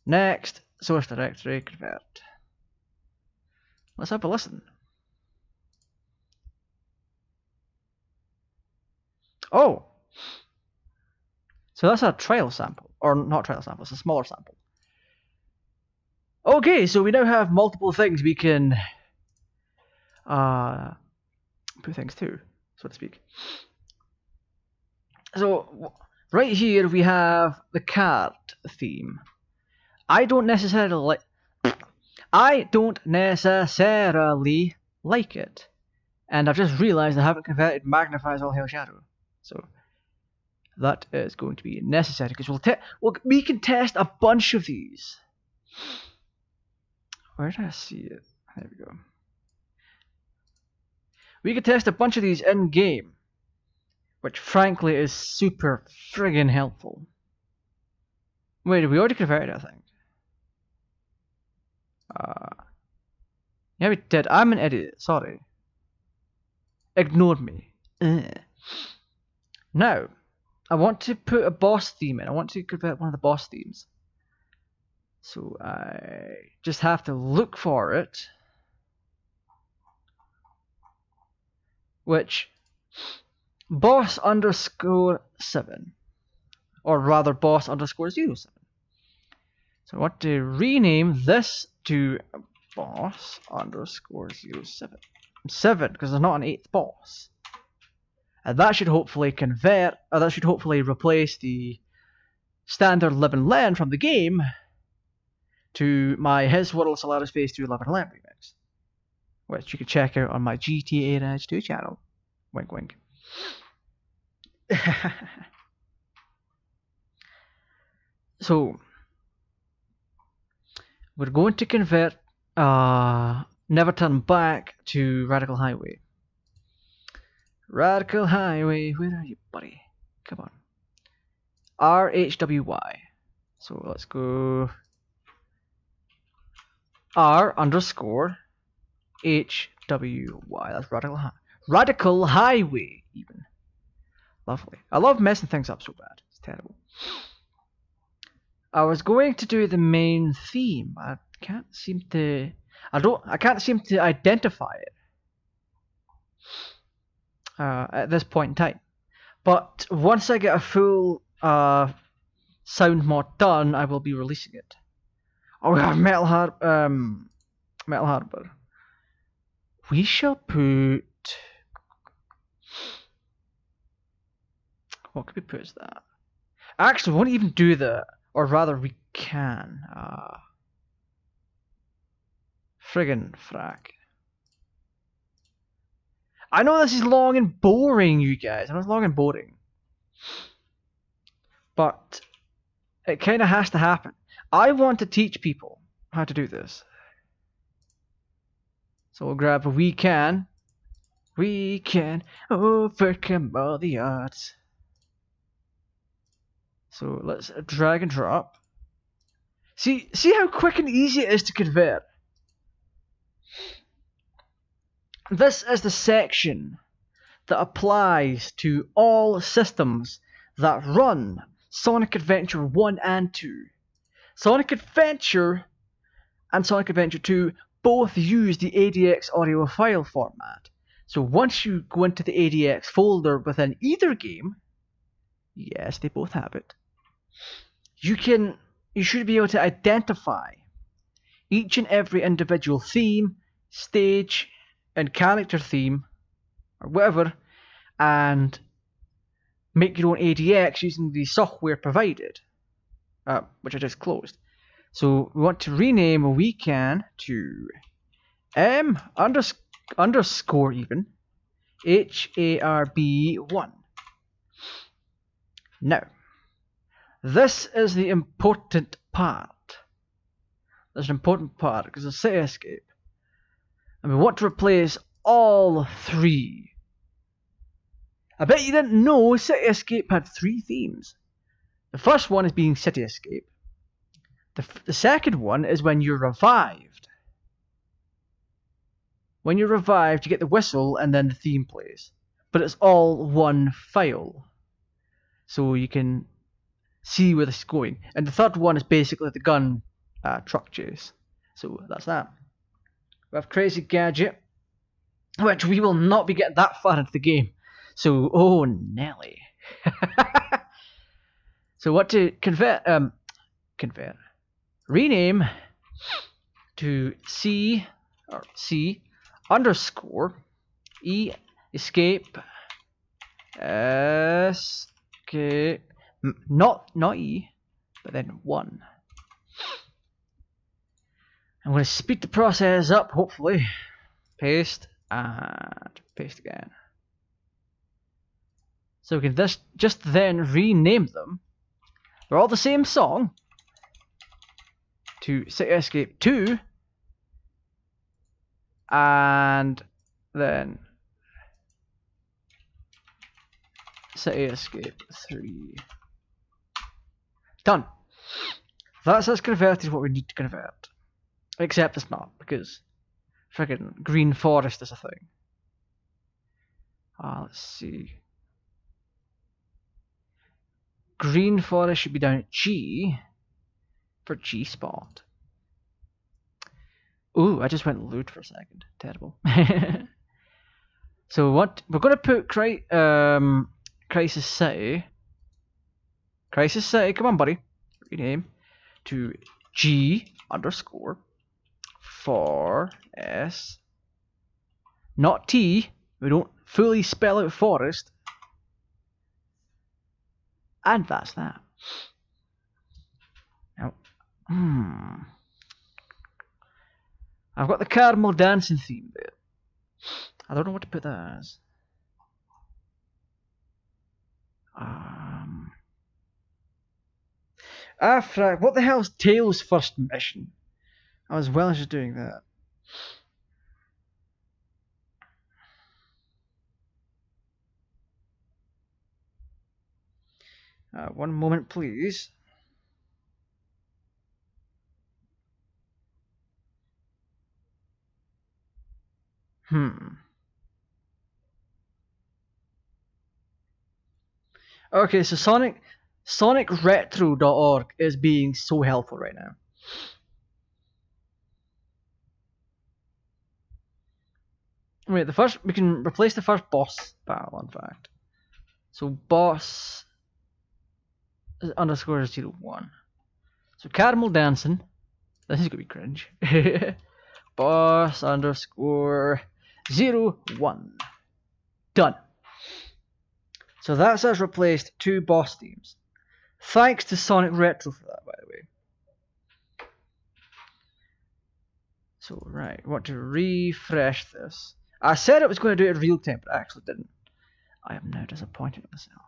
Next, source directory, convert. Let's have a listen. Oh! So that's a trial sample. Or not trial sample, it's a smaller sample. Okay, so we now have multiple things we can uh, put things to, so to speak. So right here we have the card theme. I don't necessarily like. I don't necessarily like it, and I've just realised I haven't converted Magna-Fi's all hail shadow. So that is going to be necessary because we'll, te- well, we can test a bunch of these. Where did I see it? There we go. We could test a bunch of these in game, which frankly is super friggin' helpful. Wait, we already converted? I think. Uh, yeah, we did. I'm an idiot. Sorry. Ignored me. Ugh. Now, I want to put a boss theme in. I want to convert one of the boss themes. So I just have to look for it. Which boss underscore seven. Or rather boss underscore zero seven. So I want to rename this to boss underscore zero seven. Seven, because there's not an eighth boss. And that should hopefully convert, or that should hopefully replace the standard live and learn from the game to my His World Solaris Phase 2 Live and Learn remix, which you can check out on my GTA Raj 2 channel. Wink, wink. so, we're going to convert uh, Never Turn Back to Radical Highway. Radical Highway, where are you, buddy? Come on. RHWY. So let's go R underscore HWY. That's radical hi radical highway even. Lovely. I love messing things up so bad. It's terrible. I was going to do the main theme. I can't seem to I don't I can't seem to identify it uh, at this point in time. But once I get a full uh, sound mod done, I will be releasing it. Oh, we have Metal Har- um, Metal Harbor. We shall put. What could we put as that? Actually, we won't even do that, or rather, we can. Uh, friggin' frack. I know this is long and boring, you guys. I know it's long and boring. But it kind of has to happen. I want to teach people how to do this. So we'll grab we can. We can overcome all the odds. So let's drag and drop. See, see how quick and easy it is to convert. This is the section that applies to all systems that run Sonic Adventure 1 and 2. Sonic Adventure and Sonic Adventure 2 both use the ADX audio file format. So once you go into the ADX folder within either game, yes, they both have it, you can you should be able to identify each and every individual theme, stage, and character theme or whatever and make your own ADX using the software provided, uh, which I just closed. So we want to rename we can to m unders underscore even h a r b one. Now, this is the important part. There's an important part because it's City Escape and we want to replace all three. I bet you didn't know City Escape had three themes. The first one is being City Escape. The, the second one is when you're revived. When you're revived, you get the whistle and then the theme plays. But it's all one file. So you can see where this is going. And the third one is basically the gun uh, truck chase. So that's that. We have Crazy Gadget, which we will not be getting that far into the game. So, oh, Nelly. so what to convert, um, convert, rename to C or C underscore E escape escape not not E but then one. I'm going to speed the process up hopefully. Paste and paste again. So we can just, just then rename them. They're all the same song. To City Escape 2. And then City Escape 3. Done. That's us converted what we need to convert. Except it's not, because friggin' Green Forest is a thing. Ah, let's see. Green Forest should be down at G for G spot. Ooh, I just went loot for a second. Terrible. so what we're gonna put cri um Crisis City. Crisis City, come on buddy. Rename to G underscore for S not T. We don't fully spell out forest. And that's that. Now, hmm. I've got the Caramelldansen theme there. I don't know what to put that as. Um. Ah, frack. What the hell's Tails' first mission? I was well as just doing that. Uh, one moment, please. Hmm. Okay, so Sonic SonicRetro.org is being so helpful right now. Wait, the first we can replace the first boss battle. In fact, so boss underscore zero one. So Caramelldansen. This is gonna be cringe. boss underscore zero one. Done. So that's us replaced two boss themes. Thanks to Sonic Retro for that, by the way. So right, want to refresh this. I said it was going to do it real time, but I actually didn't. I am now disappointed in myself.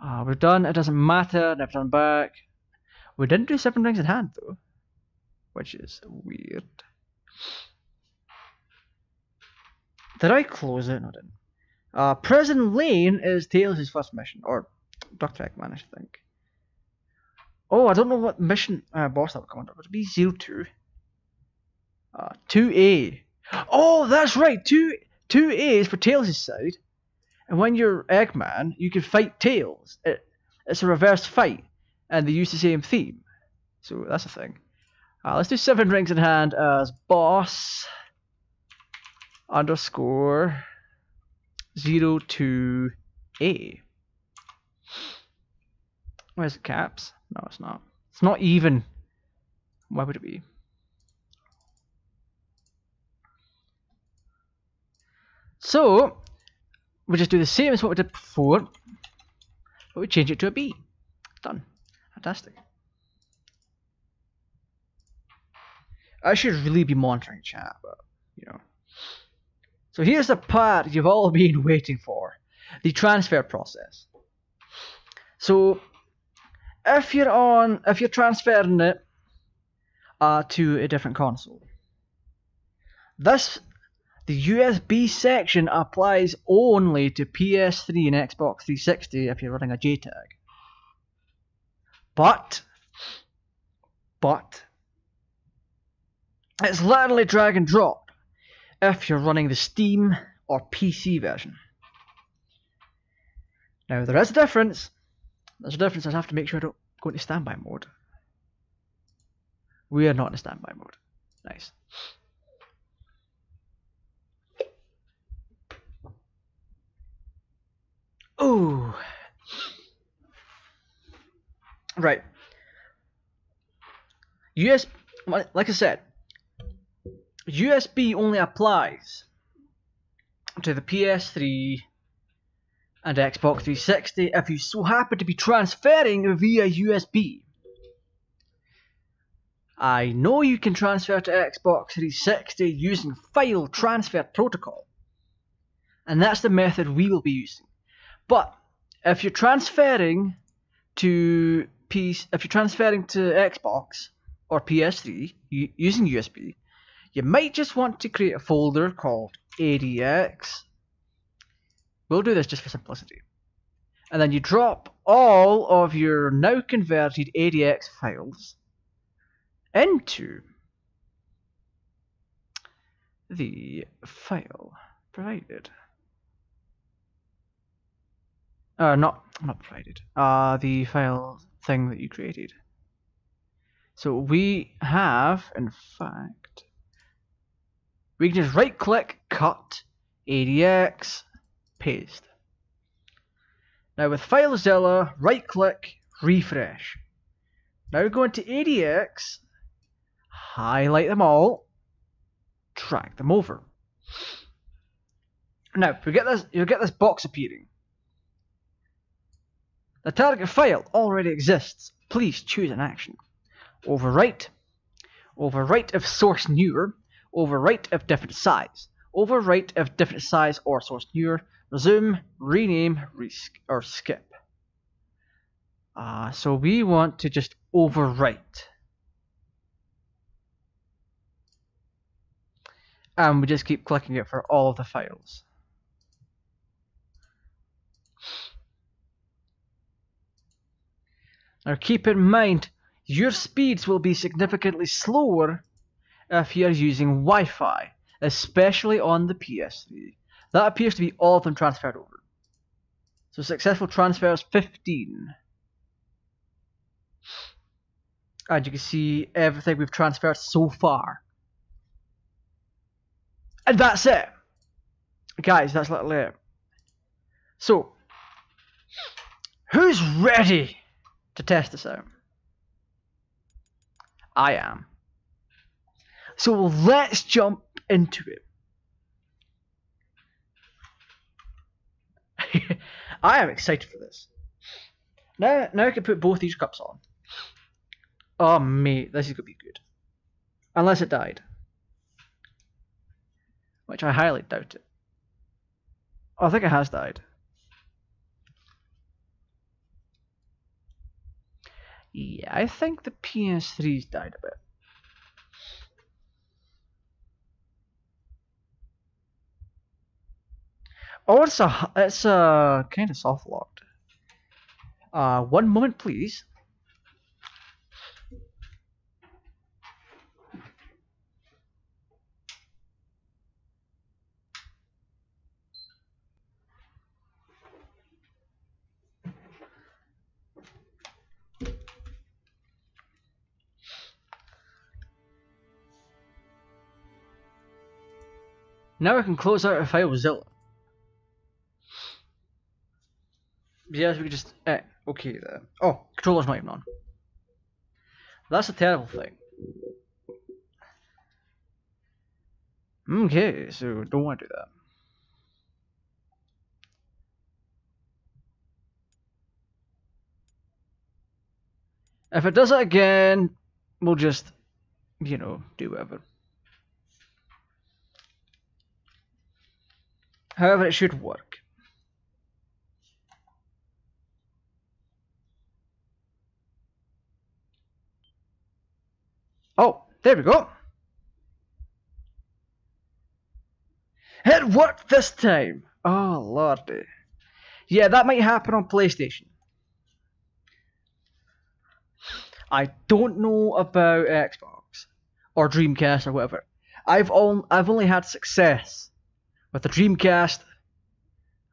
Ah, we're done. It doesn't matter. Never turn back. We didn't do seven rings in hand though, which is weird. Did I close it? No, I didn't. Uh, Prison Lane is Tails' first mission, or Dr. Eggman, I think. Oh, I don't know what mission uh, boss that would come under. Would it be zero two? Uh, 2A. Oh, that's right. 2, 2A is for Tails' side. And when you're Eggman, you can fight Tails. It, it's a reverse fight. And they use the same theme. So that's a thing. Uh, let's do seven rings in hand as boss underscore zero two A. Where's the caps? No, it's not. It's not even. Why would it be? So, we just do the same as what we did before, but we change it to a B. Done. Fantastic. I should really be monitoring chat, but, you know. So here's the part you've all been waiting for. The transfer process. So, if you're on, if you're transferring it uh, to a different console, this the USB section applies only to PS3 and Xbox 360 if you're running a JTAG. But, but, it's literally drag and drop if you're running the Steam or PC version. Now, there is a difference. There's a difference. I have to make sure I don't go into standby mode. We are not in standby mode. Nice. Oh. Right. US like I said, USB only applies to the PS3 and Xbox 360 if you so happen to be transferring via USB. I know you can transfer to Xbox 360 using file transfer protocol, and that's the method we will be using. But if you're transferring to PC, if you're transferring to Xbox or PS3 using USB, you might just want to create a folder called ADX. We'll do this just for simplicity. And then you drop all of your now converted ADX files into the file provided. Uh, not not provided. Uh, the file thing that you created. So we have, in fact, we can just right click, cut, ADX, paste. Now with FileZilla, right click, refresh. Now go into ADX, highlight them all, drag them over. Now we get this, you'll get this box appearing. The target file already exists. Please choose an action. Overwrite. Overwrite if source newer overwrite if different size, overwrite if different size or source newer, resume, rename, or skip. Uh, so we want to just overwrite. And we just keep clicking it for all of the files. Now keep in mind, your speeds will be significantly slower if you're using Wi-Fi, especially on the PS3. That appears to be all of them transferred over. So successful transfers 15. And you can see everything we've transferred so far. And that's it. Guys, that's literally it. So, who's ready to test this out? I am. So let's jump into it. I am excited for this. Now, now I can put both these cups on. Oh mate, this is gonna be good. Unless it died. Which I highly doubt it. Oh, I think it has died. Yeah, I think the PS3's died a bit. Oh, it's a it's a kind of soft locked. Uh, one moment, please. Now I can close out a file with. Yes, we just... Eh, okay then. Oh, controller's not even on. That's a terrible thing. Okay, so don't want to do that. If it does it again, we'll just, you know, do whatever. However, it should work. Oh, there we go. It worked this time. Oh, lordy. Yeah, that might happen on PlayStation. I don't know about Xbox or Dreamcast or whatever. I've I've only had success with the Dreamcast,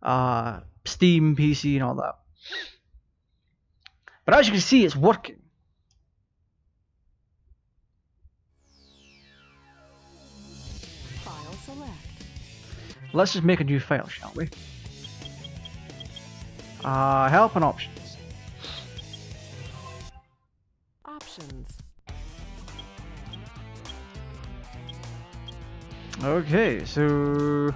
uh, Steam, PC, and all that. But as you can see, it's working. File select. Let's just make a new file, shall we? Uh, help and options. Options. Okay, so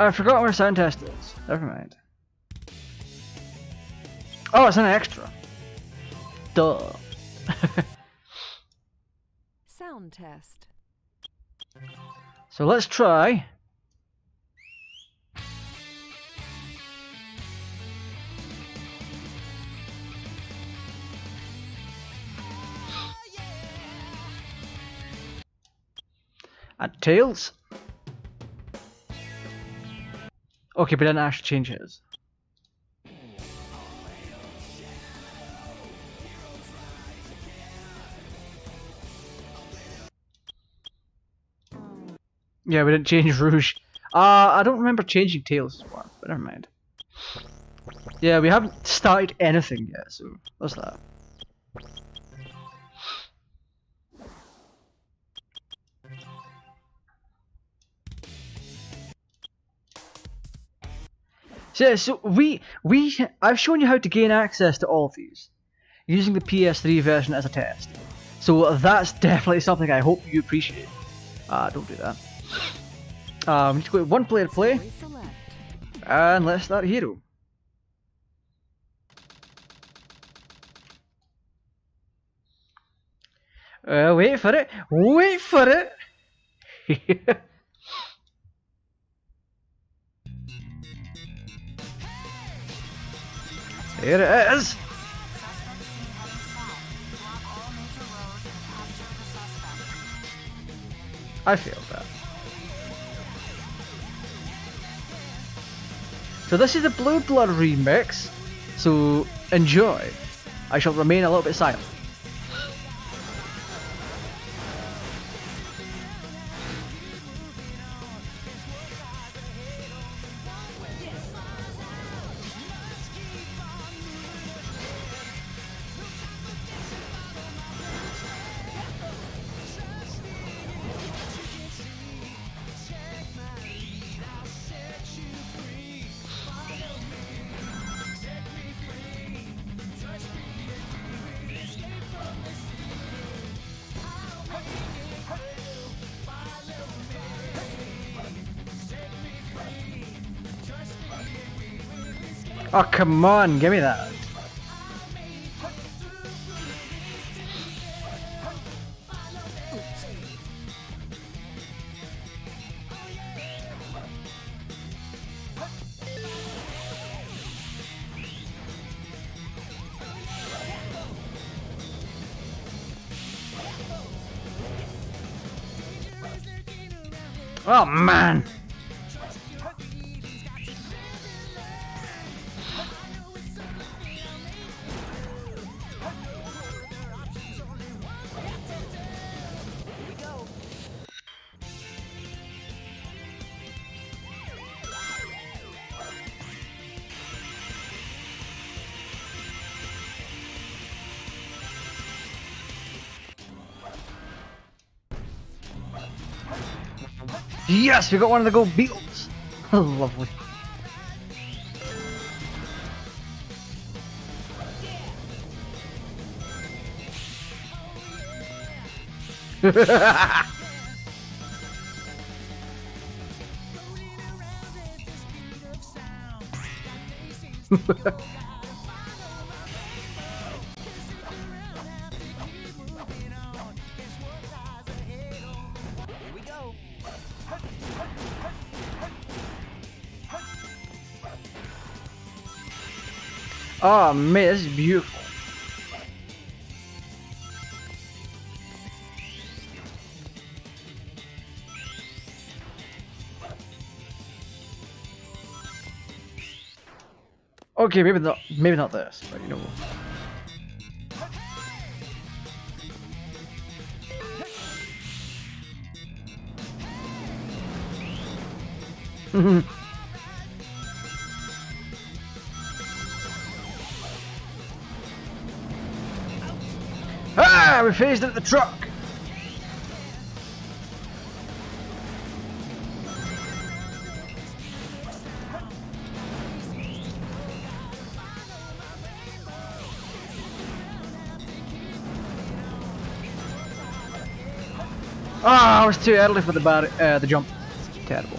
I forgot where sound test is. Never mind. Oh, it's an extra. Duh. Sound test. so let's try. And tails. Okay, but then Ash changes. Yeah, we didn't change Rouge. Uh, I don't remember changing Tails but never mind. Yeah, we haven't started anything yet, so what's that? So so we we I've shown you how to gain access to all of these using the PS3 version as a test. So that's definitely something I hope you appreciate. Uh, don't do that. Um, need to go one player play, and let's start hero. Uh, wait for it. Wait for it. it is. I failed that. So this is the Blue Blood remix. So enjoy. I shall remain a little bit silent. Come on, give me that. Yes, we got one of the gold beetles. Lovely. oh man, this is beautiful. Okay, maybe not, maybe not this, but you know. ah, I'm phased at the truck. Ah, oh, I was too early for the bar uh, the jump. Terrible.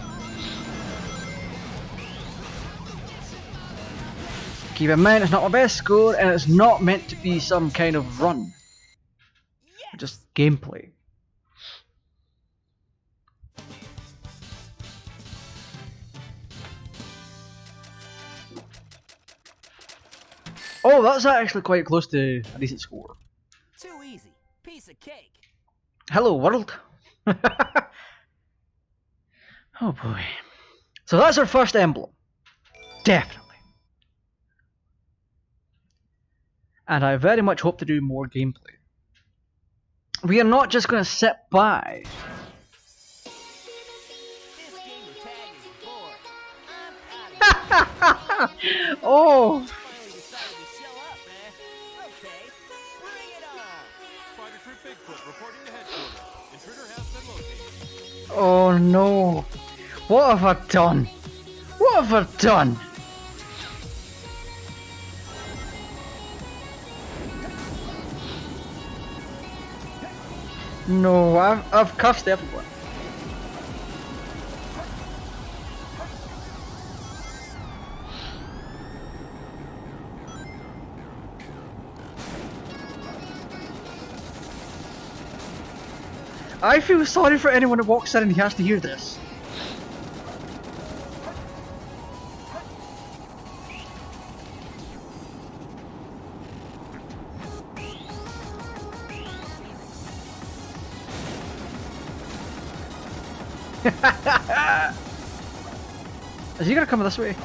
Keep in mind, it's not my best score, and it's not meant to be some kind of run. Gameplay. Oh, that's actually quite close to a decent score. Too easy. Piece of cake. Hello, world. oh boy. So that's our first emblem. Definitely. And I very much hope to do more gameplay. We are not just going to sit by. Oh, oh no. What have I done? What have I done? No, I've, I've cussed everyone. I feel sorry for anyone who walks in and he has to hear this. Is he gonna come this way?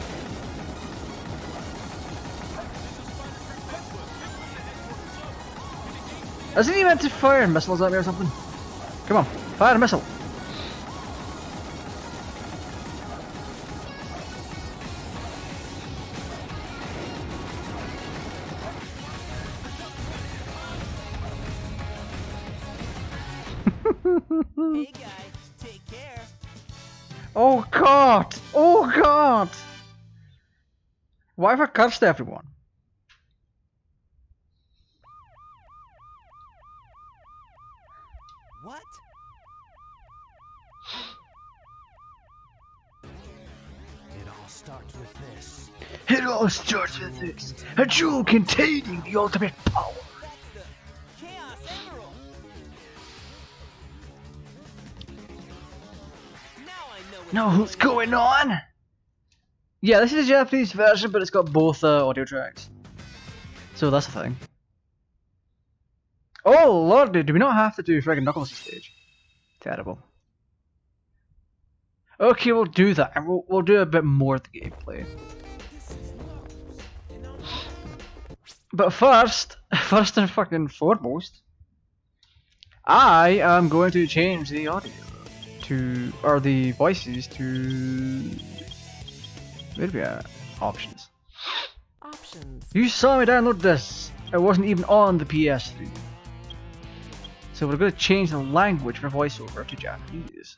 Isn't he meant to fire missiles at me or something? Come on, fire a missile. Cursed everyone? What? It all starts with this. It all starts with this. A jewel containing the ultimate power. That's the Chaos Emerald. Now I know. what Know you're what's going on? Yeah, this is a Japanese version, but it's got both uh, audio tracks. So that's the thing. Oh lord, do we not have to do friggin' Knuckles stage? Terrible. Okay, we'll do that, and we'll, we'll do a bit more of the gameplay. But first, first and fucking foremost, I am going to change the audio to, or the voices to, where we at? Options. Options. You saw me download this. It wasn't even on the PS3. So we're going to change the language for voiceover to Japanese.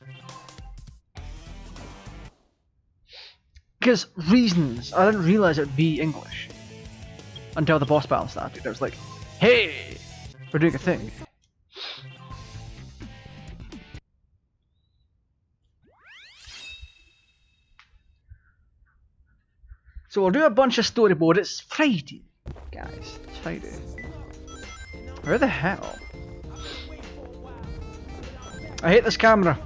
Because reasons, I didn't realize it would be English. Until the boss battle started. I was like, hey, we're doing a thing. So we'll do a bunch of storyboard. It's Friday, guys. It's Friday. Where the hell? I hate this camera.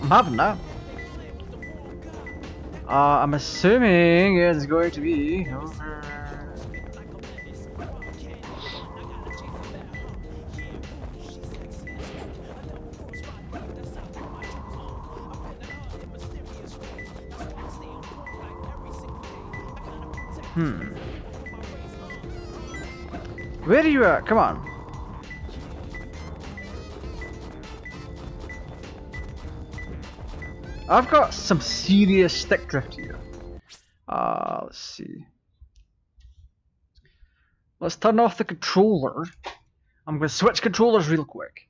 I'm having that. Uh, I'm assuming it's going to be over. Hmm. Where are you at? Come on. I've got some serious stick drift here. Uh, let's see. Let's turn off the controller. I'm going to switch controllers real quick.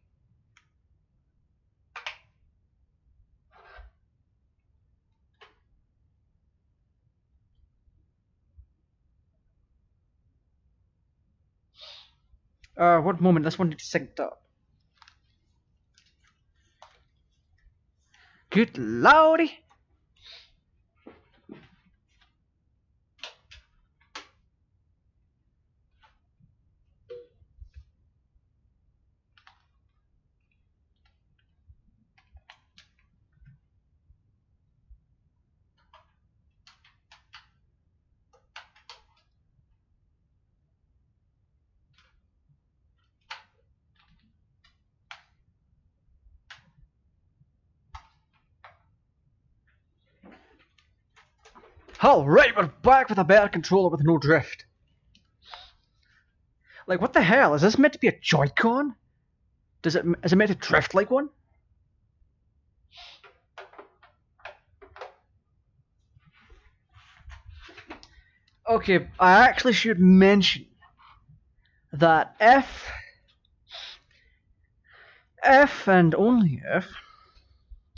Uh, one moment, this one up. Good lordy! Alright, we're back with a better controller with no drift. Like, what the hell? Is this meant to be a Joy-Con? Does it, is it meant to drift like one? Okay, I actually should mention that if, if and only if,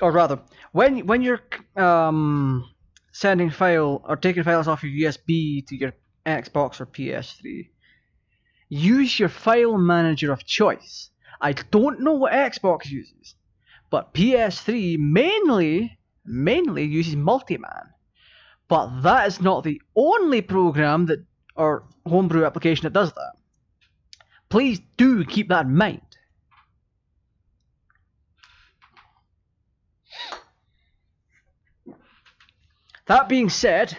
or rather, when when you're um, sending file or taking files off your USB to your Xbox or PS3, use your file manager of choice. I don't know what Xbox uses, but PS3 mainly mainly uses Multiman. But that is not the only program that or homebrew application that does that. Please do keep that in mind. That being said,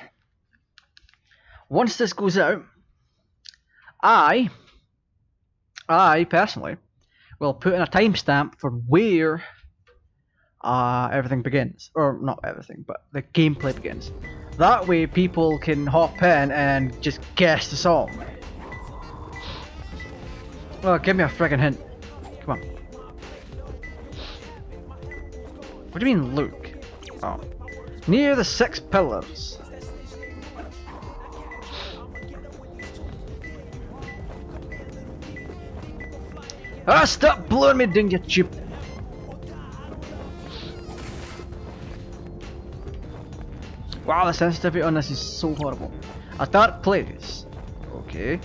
once this goes out, I, I personally, will put in a timestamp for where uh, everything begins. Or not everything, but the gameplay begins. That way people can hop in and just guess the song. Well, give me a friggin' hint. Come on. What do you mean, Luke? Oh. Near the six pillars. Ah, stop blowing me down, you chip. Wow, the sensitivity on this is so horrible. A dark place. Okay.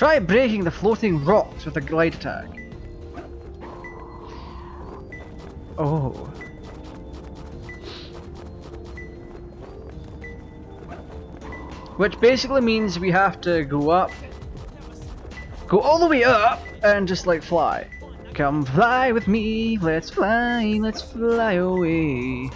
Try breaking the floating rocks with a glide attack. Oh. Which basically means we have to go up, go all the way up, and just like fly. Come fly with me, let's fly, let's fly away.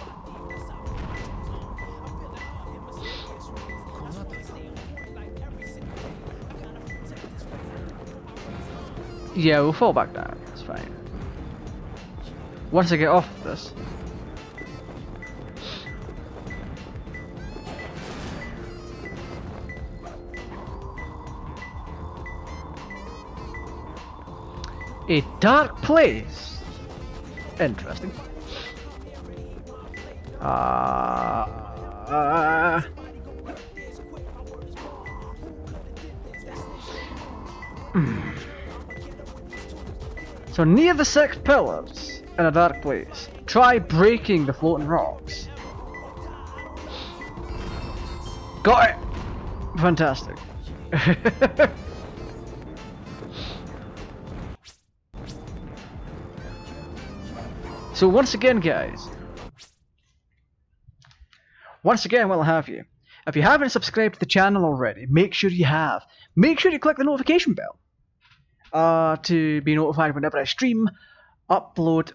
Yeah, we'll fall back down. It's fine. Once I get off this. A dark place. Interesting. Uh, uh, So near the six pillars in a dark place, try breaking the floating rocks. Got it! Fantastic. so once again guys, once again I have you, if you haven't subscribed to the channel already, make sure you have. Make sure you click the notification bell uh, to be notified whenever I stream, upload,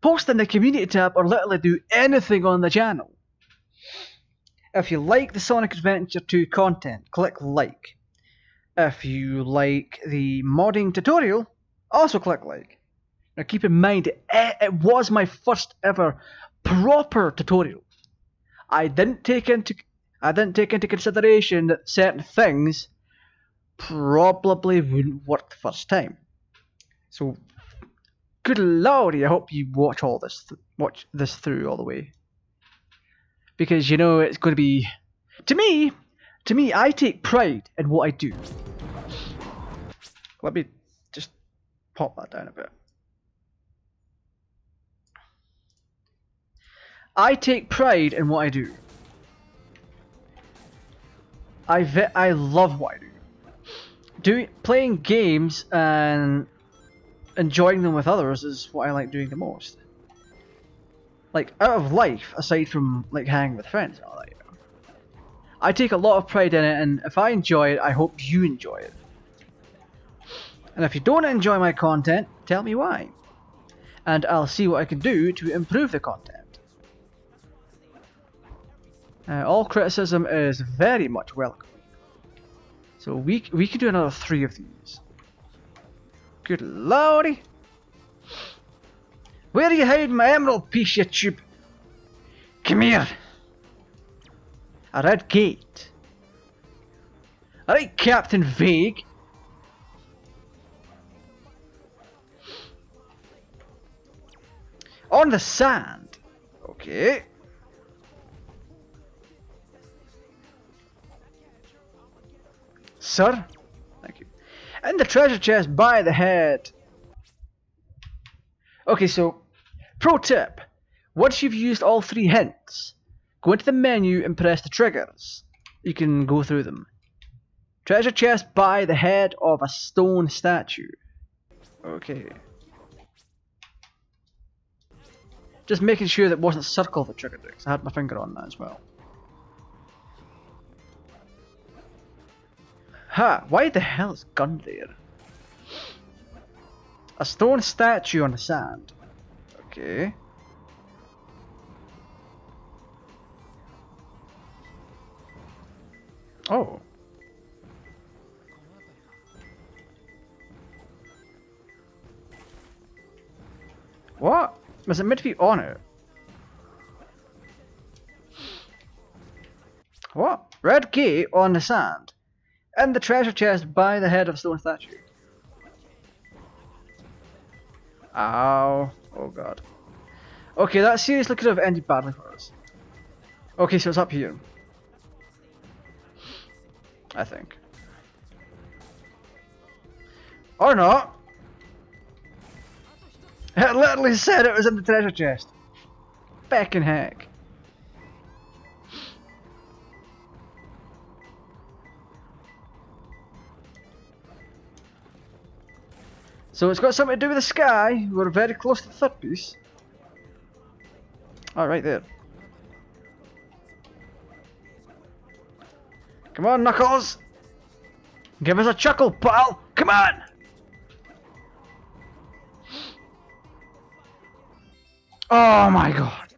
post in the community tab, or literally do anything on the channel. If you like the Sonic Adventure 2 content, click like. If you like the modding tutorial, also click like. Now keep in mind, it, it was my first ever proper tutorial. I didn't take into I didn't take into consideration that certain things probably wouldn't work the first time. So, good lordy, I hope you watch all this, th- watch this through all the way, because you know it's going to be, to me, to me, I take pride in what I do. Let me just pop that down a bit. I take pride in what I do. I ve- I love what I do. Doing playing games and enjoying them with others is what I like doing the most. Like out of life, aside from like hanging with friends and all that. I take a lot of pride in it, and if I enjoy it, I hope you enjoy it. And if you don't enjoy my content, tell me why. And I'll see what I can do to improve the content. Uh, all criticism is very much welcome. So we we could do another three of these. Good lordy! Where are you hiding my emerald piece, you tube? Come here! A red gate. Alright, Captain Vague. On the sand. Okay. Sir? Thank you. And the treasure chest by the head. Okay, so, pro tip. Once you've used all three hints, go into the menu and press the triggers. You can go through them. Treasure chest by the head of a stone statue. Okay. Just making sure that wasn't circle that triggered it, 'cause I had my finger on that as well. Ha! Why the hell is gun there? A stone statue on the sand. Okay. Oh. What? Was it meant to be on it? What? Red key on the sand. And the treasure chest by the head of stone statue. Ow. Oh god. Okay, that seriously could have ended badly for us. Okay, so it's up here. I think. Or not. It literally said it was in the treasure chest. Back in heck. So it's got something to do with the sky. We're very close to the third piece. Oh, right there. Come on, Knuckles! Give us a chuckle, pal! Come on! Oh my god.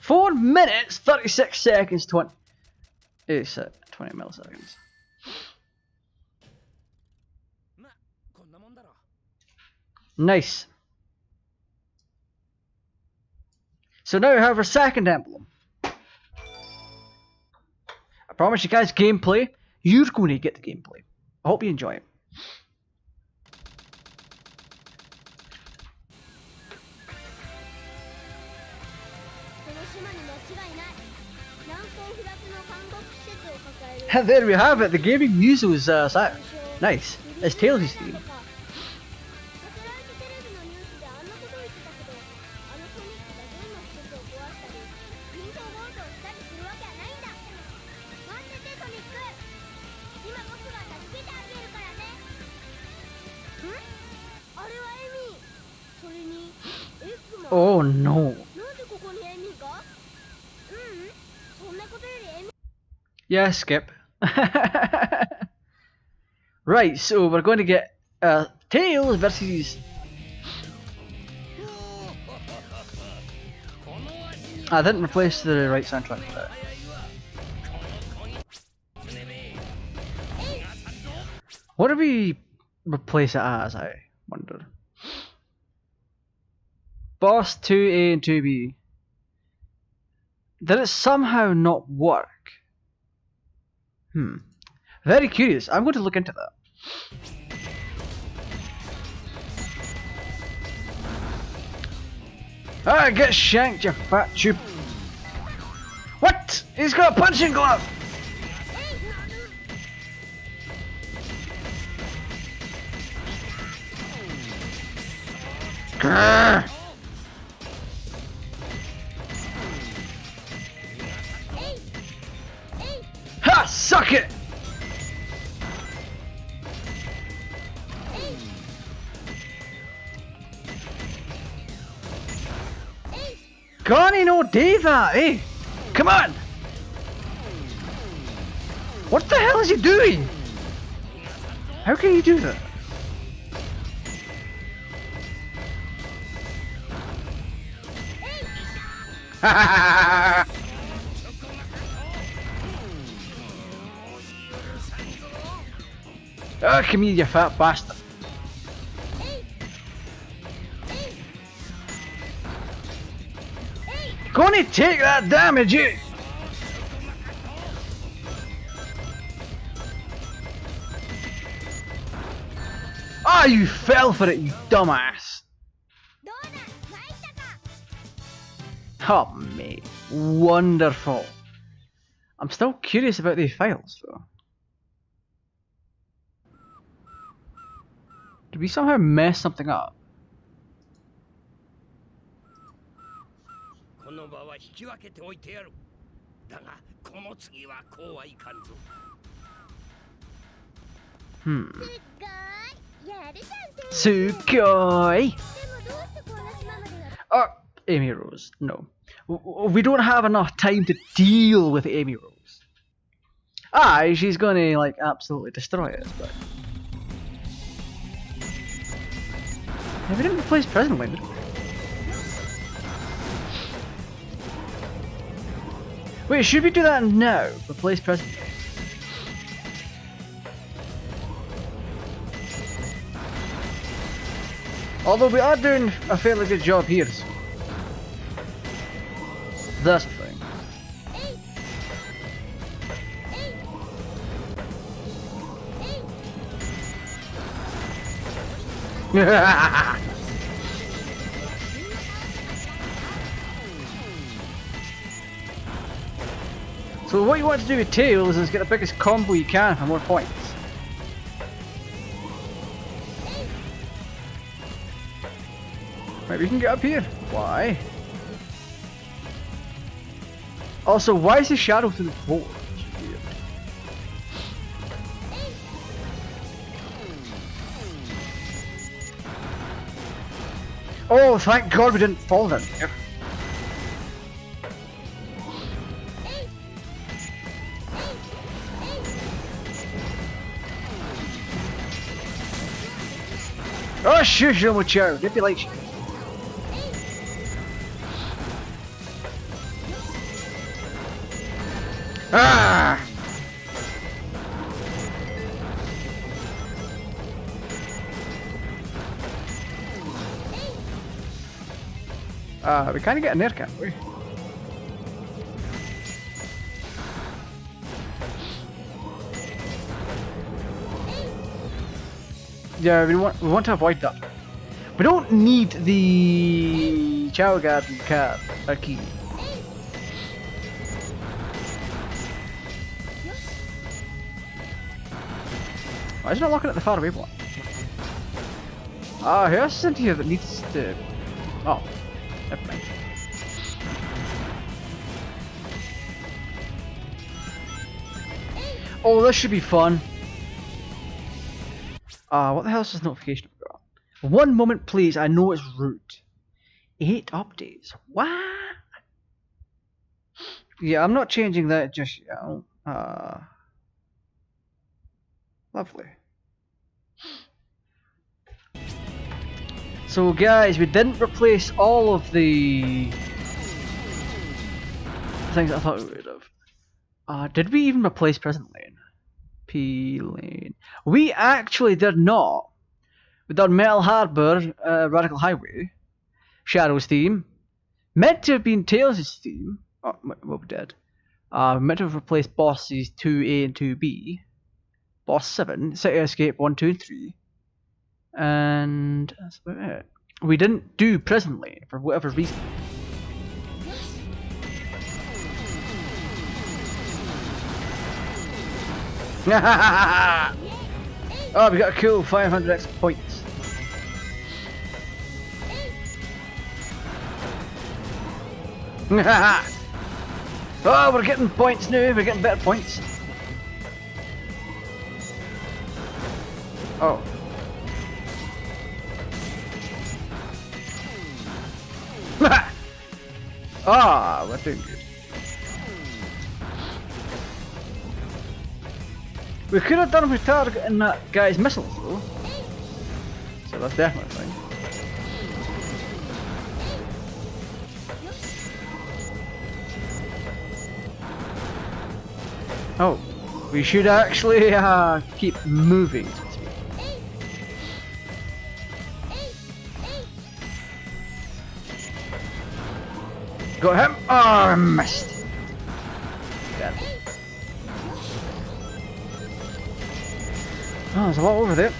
Four minutes, 36 seconds, 20. Ooh, so 20 milliseconds. Nice. So now we have our second emblem. I promise you guys gameplay. You're going to get the gameplay. I hope you enjoy it. There we have it, the Gaming Muso was uh, so nice. It's Tails' theme. Hmm? Oh no. Yeah, skip. right, so we're going to get uh, Tails versus. I didn't replace the right soundtrack for that. What do we replace it as? I wonder. Boss 2A and 2B. Did it somehow not work? Hmm. Very curious. I'm going to look into that. Ah, get shanked, you fat tube. What? He's got a punching glove! Grrr. Ha! Suck it! Connie, no that, eh? Come on! What the hell is he doing? How can you do that? Ah, come here, you fat bastard. Gonna take that damage, you! Ah, oh, you fell for it, you dumbass! Oh, mate. Wonderful. I'm still curious about these files, though. Did we somehow mess something up? Hmm. Sukoi! Oh, Amy Rose, no. We don't have enough time to deal with Amy Rose. Aye, she's gonna, like, absolutely destroy us, but... Yeah, we didn't replace President we? Wait, should we do that now? Replace President? Although we are doing a fairly good job here. So. That's fine. thing. so what you want to do with Tails is get the biggest combo you can for more points. Right, we can get up here. Why? Also, why is the shadow through the floor? Oh, thank God we didn't fall here. The light. Ah! Uh, we kind of get in there, can't we? Yeah, we want we want to avoid that. We don't need the Chao Garden card key. Why is it not looking at the faraway block? Ah, who is in here that needs to... Oh, never mind. Oh, this should be fun. Ah, what the hell is this notification? One moment, please. I know it's rude. Eight updates. What? Yeah, I'm not changing that just yet. Uh, lovely. So, guys, we didn't replace all of the things I thought we would have. Uh, did we even replace Prison Lane? P Lane. We actually did not. Done Metal Harbour, uh, Radical Highway, Shadow's theme. Meant to have been Tails' theme. Oh, well, we did. Uh, meant to have replaced bosses 2A and 2B. Boss 7, City Escape 1, 2, and 3. And that's about it. We didn't do Prison Lane for whatever reason. oh, we got a cool 500 X points. oh, we're getting points now. We're getting better points. Oh. ah, we're doing good. We could have done with targeting that guy's missiles though. So that's definitely fine. Oh, we should actually uh, keep moving. Got him! Oh, I missed! Damn. Oh, there's a lot over there.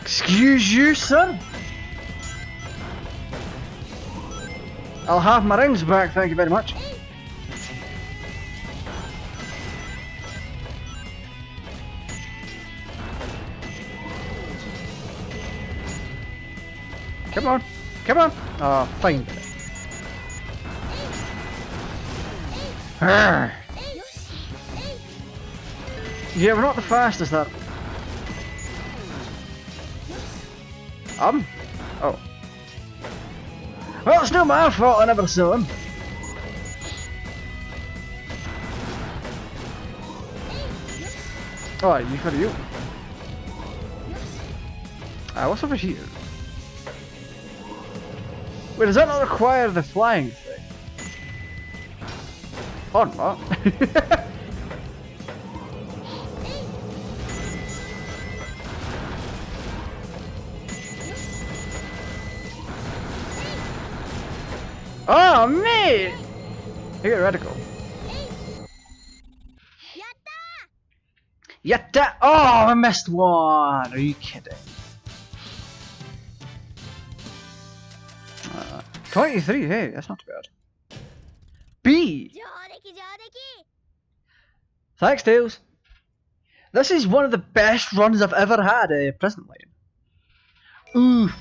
Excuse you, son? I'll have my rings back, thank you very much. Come on, come on. Oh, fine. Yeah, we're not the fastest that. Um. Oh. Well, it's not my fault I never saw him. Oh, you got you. Ah, what's over here? But does that not require the flying thing? Or not. oh, me! You get radical. Yatta! Oh, I missed one! Are you kidding? 23, hey, that's not too bad. B! Thanks, Tails. This is one of the best runs I've ever had, eh, uh, Prison Oof.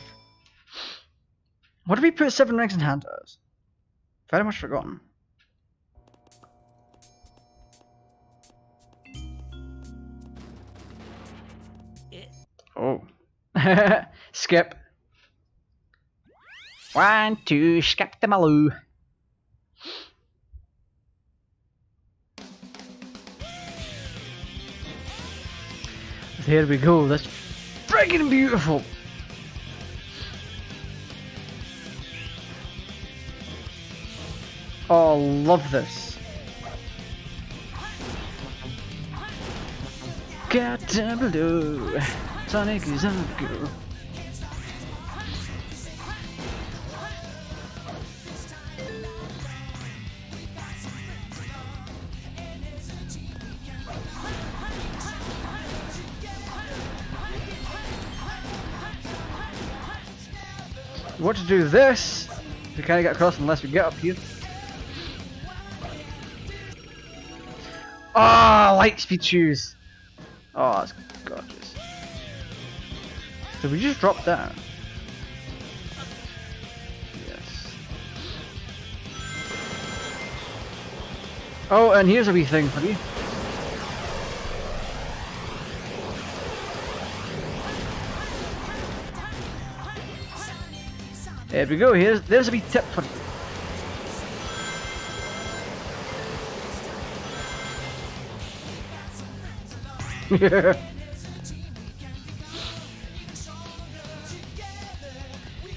What did we put 7 ranks in hand as? Very much forgotten. Eh. Oh. Skip. One, two, skip the maloo. There we go, that's friggin' beautiful! Oh, love this. Captain Blue, Sonic is on go. To do this? We can't get across unless we get up here. Ah, light speed shoes. Oh, that's gorgeous. Did we just drop down? Yes. Oh, and here's a wee thing for you. There we go. Here's there's a wee tip for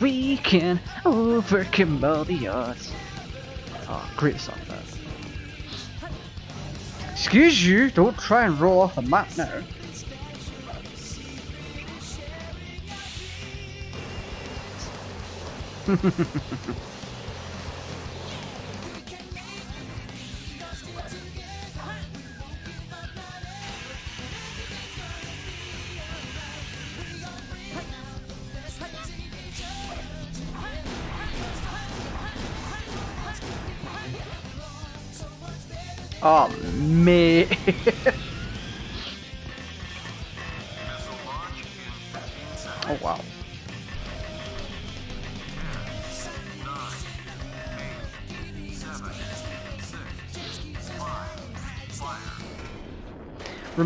we can overcome all the odds. Oh, great song that. Excuse you, don't try and roll off the map now. Oh, mate.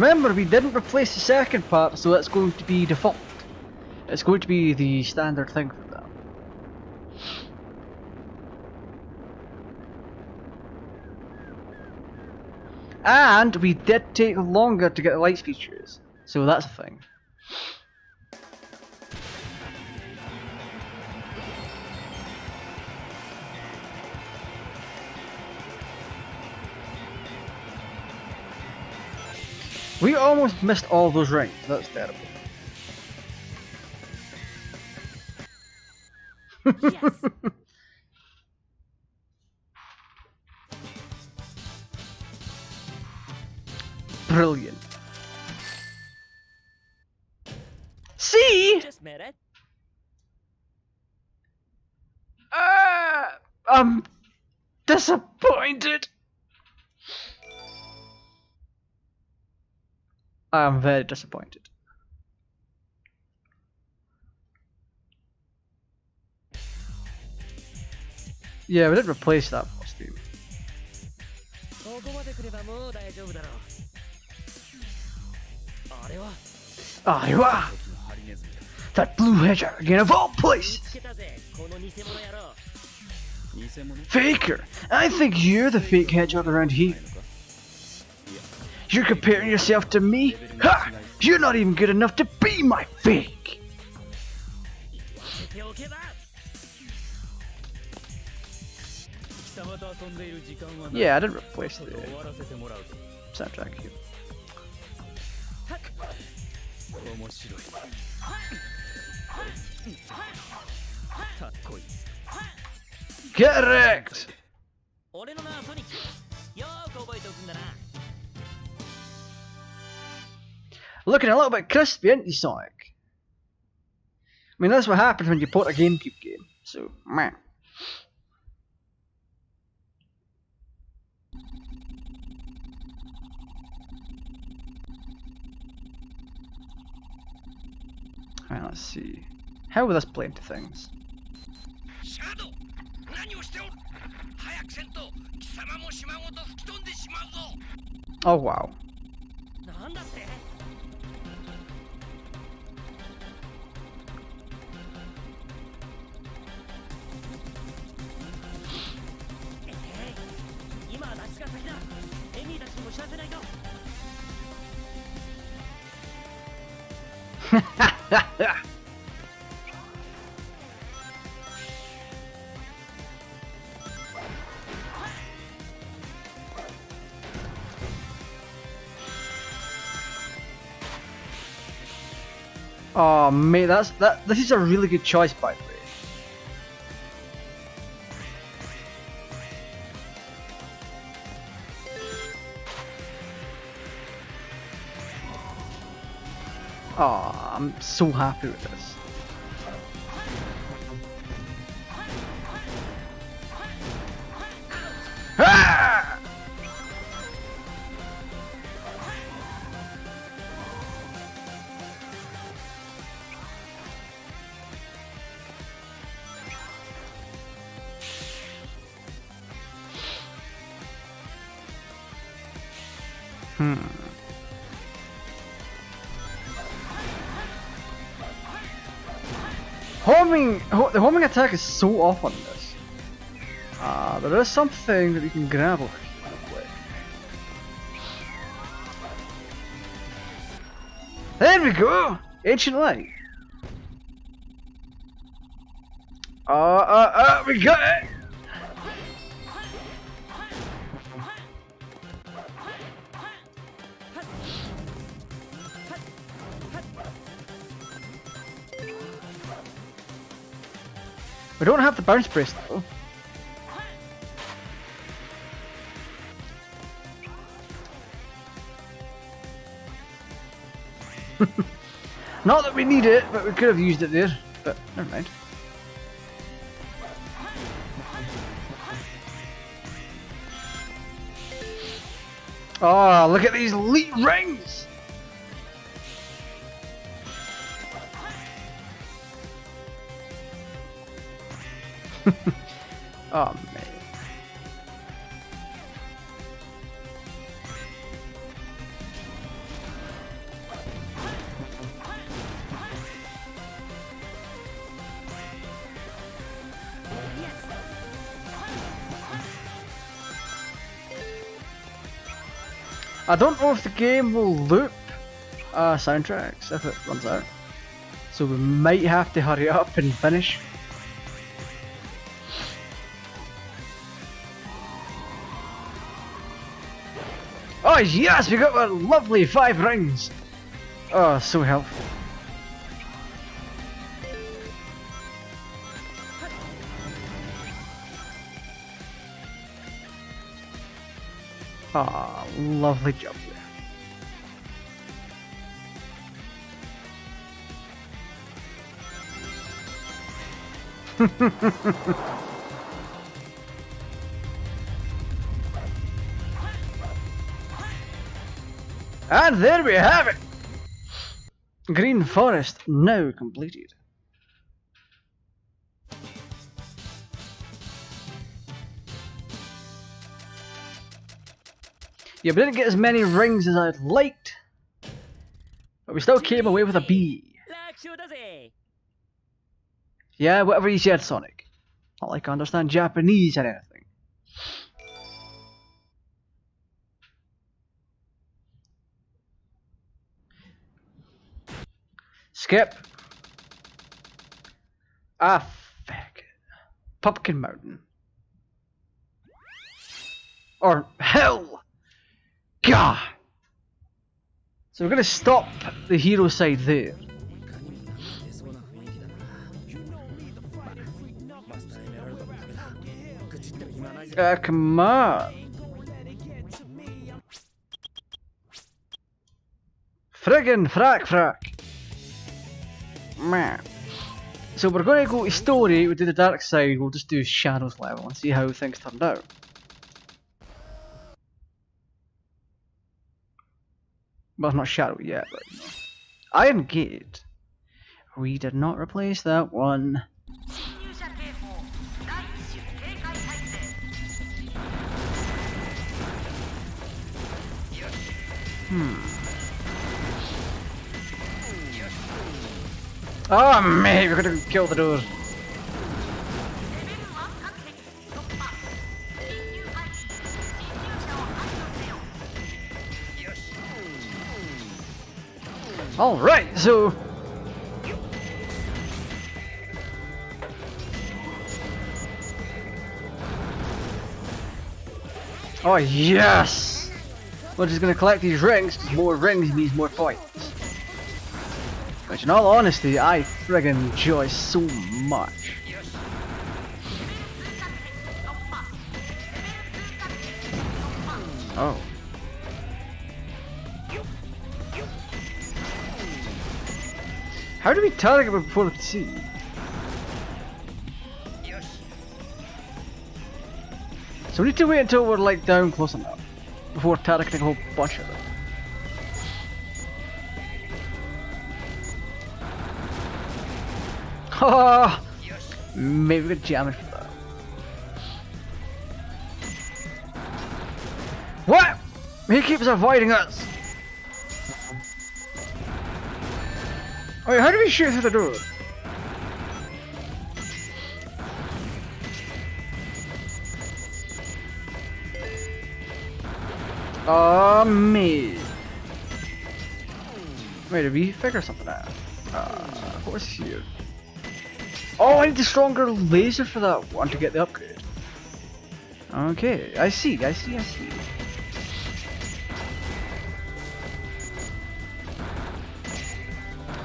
Remember, we didn't replace the second part, so it's going to be default. It's going to be the standard thing for that. And we did take longer to get the lights features, so that's a thing. We almost missed all those rings. That's terrible. Yes. Brilliant. See? Just met it. Uh, I'm disappointed. I am very disappointed. Yeah, we did replace that boss, dude. Ah, That blue hedgehog again of all places! Faker! I think you're the fake hedgehog around here. You're comparing yourself to me? Ha! You're not even good enough to be my fake! Yeah, I didn't replace the soundtrack here. Correct! looking a little bit crispy, ain't you Sonic? I mean, that's what happens when you port a GameCube game. So, man. Alright, let's see. How will this play into things? Oh wow. え今は脱出が先だエミーたちにも知らせないと Oh, mate, that's that. This is a really good choice, by the way. I'm so happy with this. Is so off on this. Ah, there is something that we can grab real quick. There we go! Ancient Light. Uh, uh, uh, we got the bounce brace though. Not that we need it, but we could have used it there. But never mind. Oh, look at these elite rings! I don't know if the game will loop uh, soundtracks if it runs out. So we might have to hurry up and finish. Oh yes, we got our lovely five rings! Oh, so helpful. Ah, lovely job there. and there we have it! Green Forest now completed. Yeah, we didn't get as many rings as I'd liked. But we still came away with a B. Yeah, whatever you said, Sonic. Not like I understand Japanese or anything. Skip. Ah, fuck. Pumpkin Mountain. Or hell! Gah! So we're gonna stop the hero side there. Uh, come on. Friggin' frack frack. Man. So we're gonna go to story, we'll do the dark side, we'll just do shadows level and see how things turned out. Well, not shadow yet, but you know. Iron Gate. We did not replace that one. Hmm. Oh, mate, we're gonna kill the doors. Alright, so. Oh, yes! We're just gonna collect these rings, more rings means more points. Which, in all honesty, I friggin' enjoy so much. Oh. How do we target it before we can see? So we need to wait until we're like down close enough before targeting a whole bunch of them. Oh, maybe we could jam it for that. What? He keeps avoiding us. Wait, how do we shoot through the door? Oh, me. Wait, did we figure something out? Uh, what's here? Oh, I need the stronger laser for that one to get the upgrade. Okay, I see, I see, I see.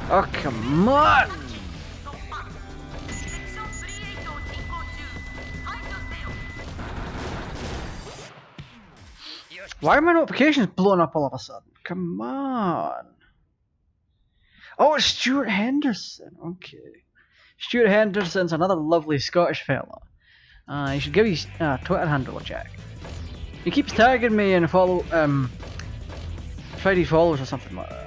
Oh, come on! Why are my notifications blowing up all of a sudden? Come on. Oh, it's Stuart Henderson. Okay. Stuart Henderson's another lovely Scottish fella. Uh, you should give his uh, Twitter handle a check. He keeps tagging me and follow um, Friday followers or something like that.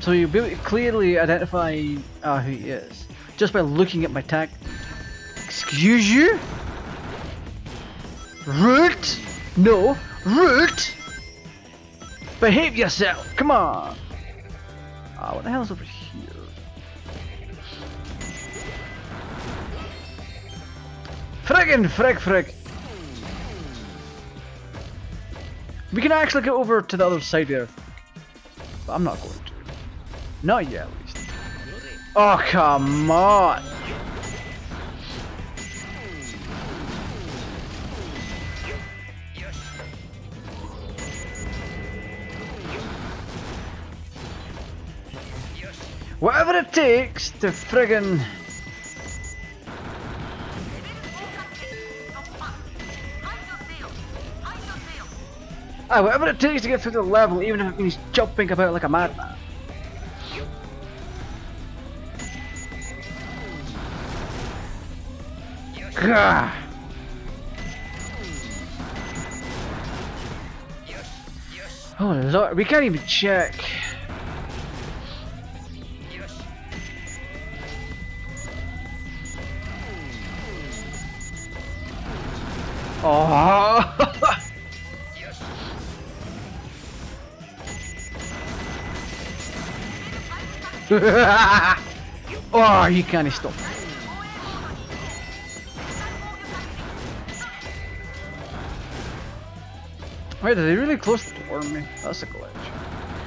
So you'll be able to clearly identify uh, who he is just by looking at my tag. Excuse you? Root? No, Root! Behave yourself! Come on! Ah, what the hell's over here? Friggin' frig frig! We can actually get over to the other side of the Earth. But I'm not going. Not yet, at least. Oh, come on! Whatever it takes to friggin' Ah, whatever it takes to get through the level, even if it means jumping about like a madman. Oh lord, we can't even check. Oh! oh, you can't stop. Wait, are they really close to warm me? That's a glitch.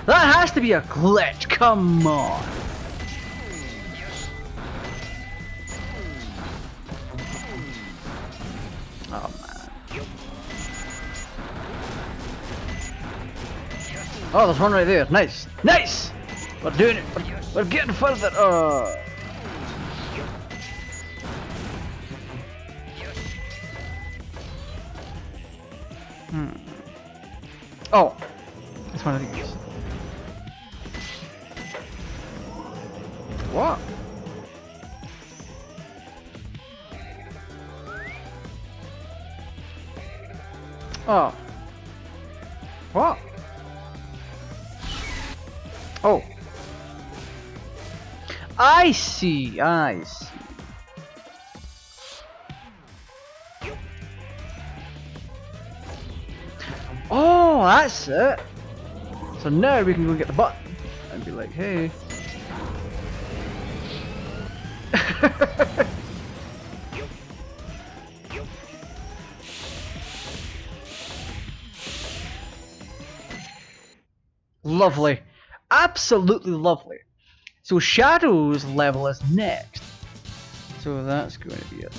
That has to be a glitch, come on! Oh man. Oh, there's one right there. Nice! Nice! We're doing it. We're, we're getting further. Uh. Oh, it's one of these. What? Oh. What? Oh. I see, I see. That's it. So now we can go get the button and be like, hey. lovely. Absolutely lovely. So Shadow's level is next. So that's going to be a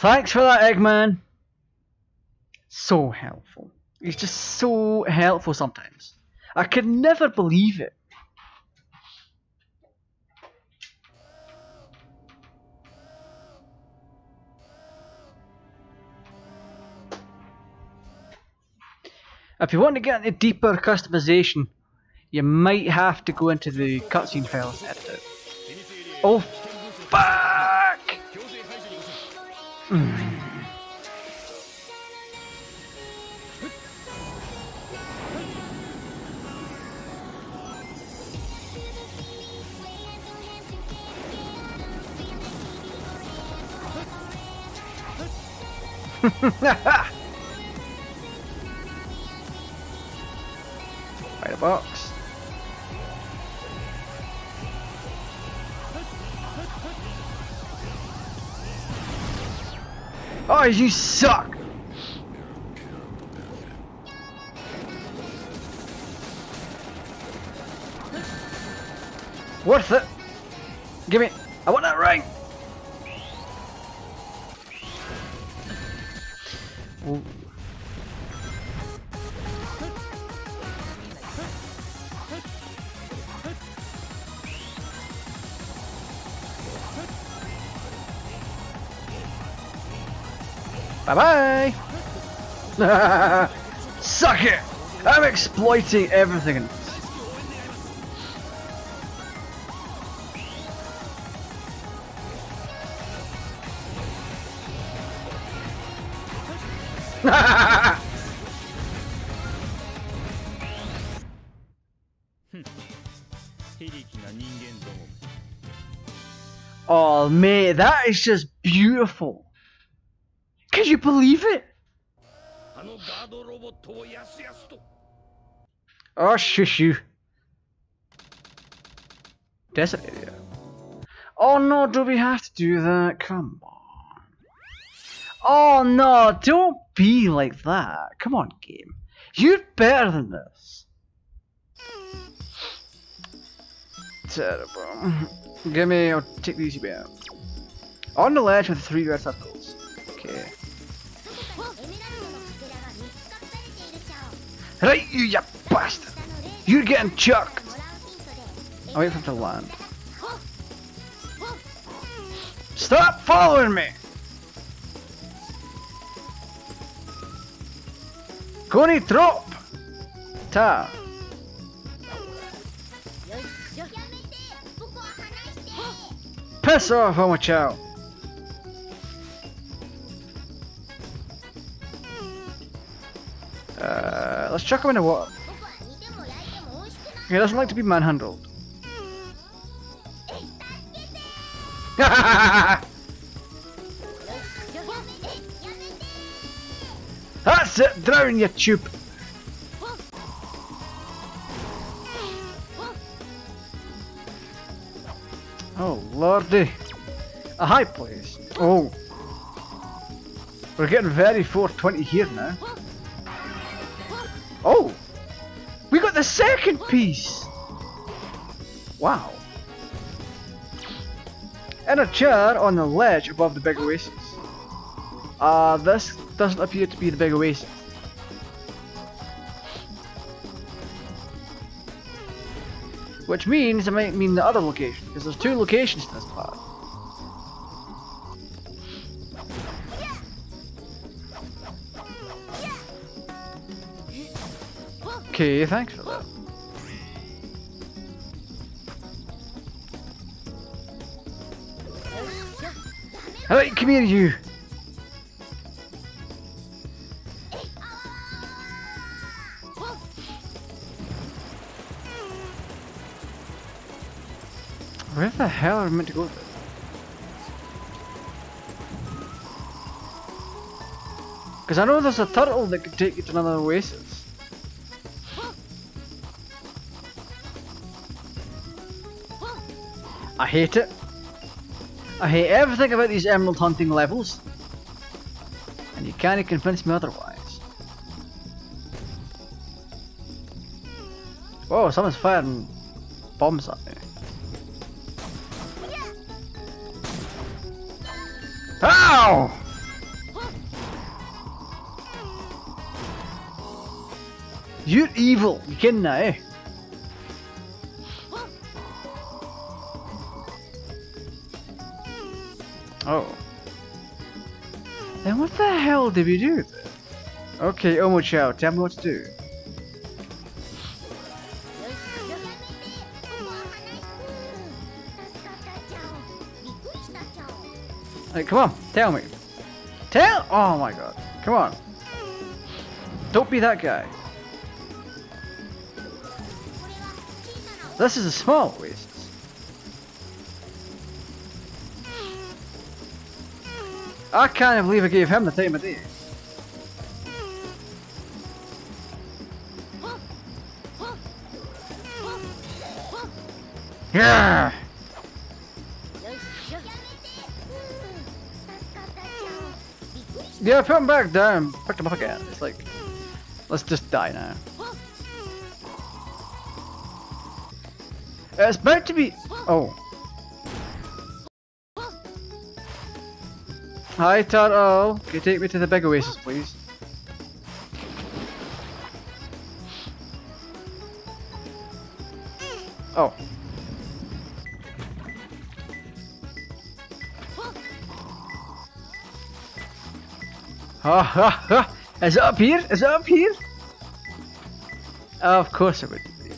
Thanks for that, Eggman. So helpful. He's just so helpful sometimes. I could never believe it. If you want to get into deeper customization, you might have to go into the cutscene files and edit it. Oh, fuck! Mm. right, a box. Oh, you suck! Worth it! Give me. I want that ring! Ooh. Bye bye! Suck it! I'm exploiting everything. oh mate, that is just beautiful. Could you believe it? Oh, shush you. There's a... Oh no, do we have to do that? Come on. Oh no, don't be like that. Come on, game. You're better than this. Terrible. Give me, I'll take these. You bit. On the ledge with three red circles. Okay. Right, you, you bastard! You're getting chucked! i wait for him to land. Stop following me! Coney, drop! Ta! Piss off, I'm child! Uh, let's chuck him in a water. He doesn't like to be manhandled. That's it! Drown your tube! Oh lordy! A high place! Oh! We're getting very 420 here now. The second piece! Wow. And a chair on the ledge above the big oasis. Uh, this doesn't appear to be the big oasis. Which means it might mean the other location, because there's two locations to this part. Okay, thanks for that. Alright, come here you! Where the hell are we meant to go? Because I know there's a turtle that could take you to another oasis. I hate it. I hate everything about these emerald hunting levels. And you can't convince me otherwise. Whoa, someone's firing bombs at me. Ow! You're evil, you kidding now, What did we do this? Okay, Omochao, tell me what to do. Hey, come on, tell me. Tell! Oh my god. Come on. Don't be that guy. This is a small waste. I can't believe I gave him the time of day. Yeah. Yeah, put him back down. Put him up again. It's like, let's just die now. It's meant to be. Oh. Hi, Turtle. Can you take me to the big oasis, please? Oh. Ha ha ha! Is it up here? Is it up here? of course it would be.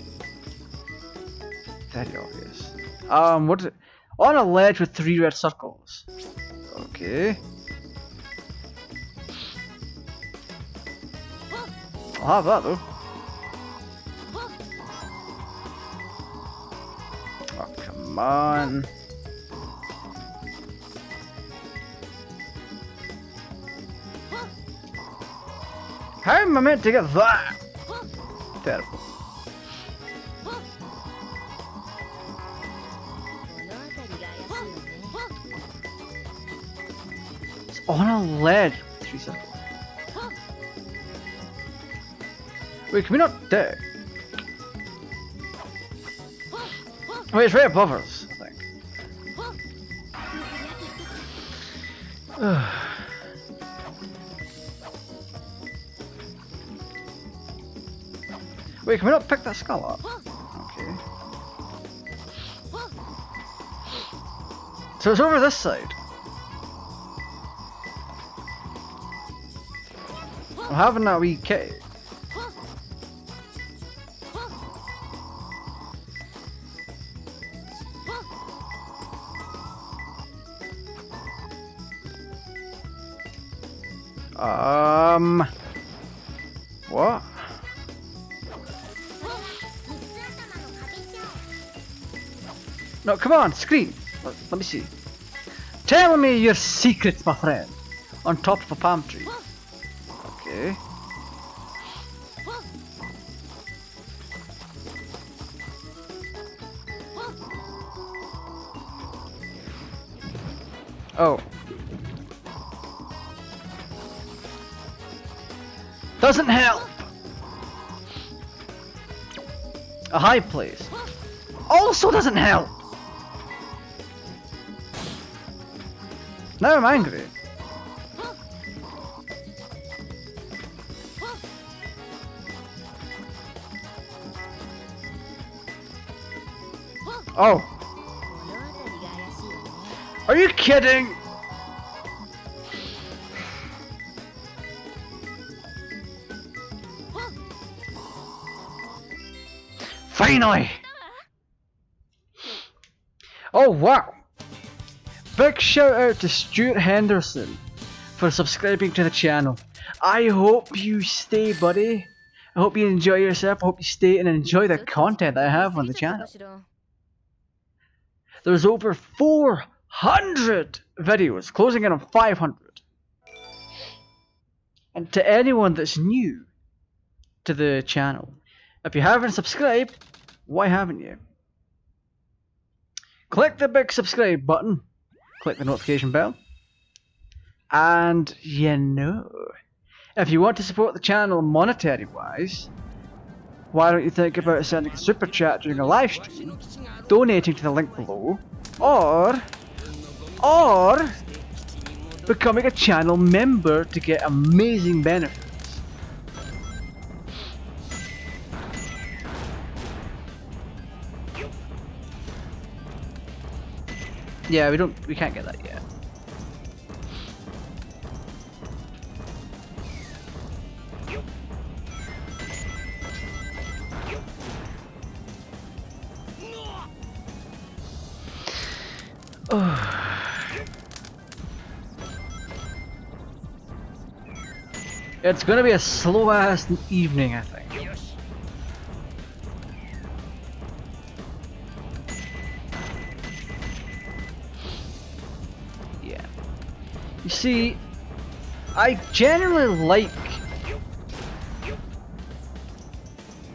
Very obvious. Um, what is it? On a ledge with three red circles. Okay. I'll have that though. Oh, come on. How am I meant to get that? Terrible. It's on a lead. Three seconds. Wait, can we not it? Wait, it's right above us, I think. Wait, can we not pick that skull up? Okay. So it's over this side. I'm having that wee cave. Come on, scream. Let, me see. Tell me your secrets, my friend. On top of a palm tree. Okay. Oh. Doesn't help. A high place. Also doesn't help. No, I'm angry. Oh. Are you kidding? Finally! Oh wow! Big shout out to Stuart Henderson for subscribing to the channel. I hope you stay, buddy. I hope you enjoy yourself. I hope you stay and enjoy the content I have on the channel. There's over 400 videos, closing in on 500. And to anyone that's new to the channel, if you haven't subscribed, why haven't you? Click the big subscribe button, click the notification bell, and you know, if you want to support the channel monetary wise, why don't you think about sending a super chat during a live stream, donating to the link below, or, or becoming a channel member to get amazing benefits. Yeah, we don't, we can't get that yet. It's gonna be a slow ass evening, I think. You see, I generally like.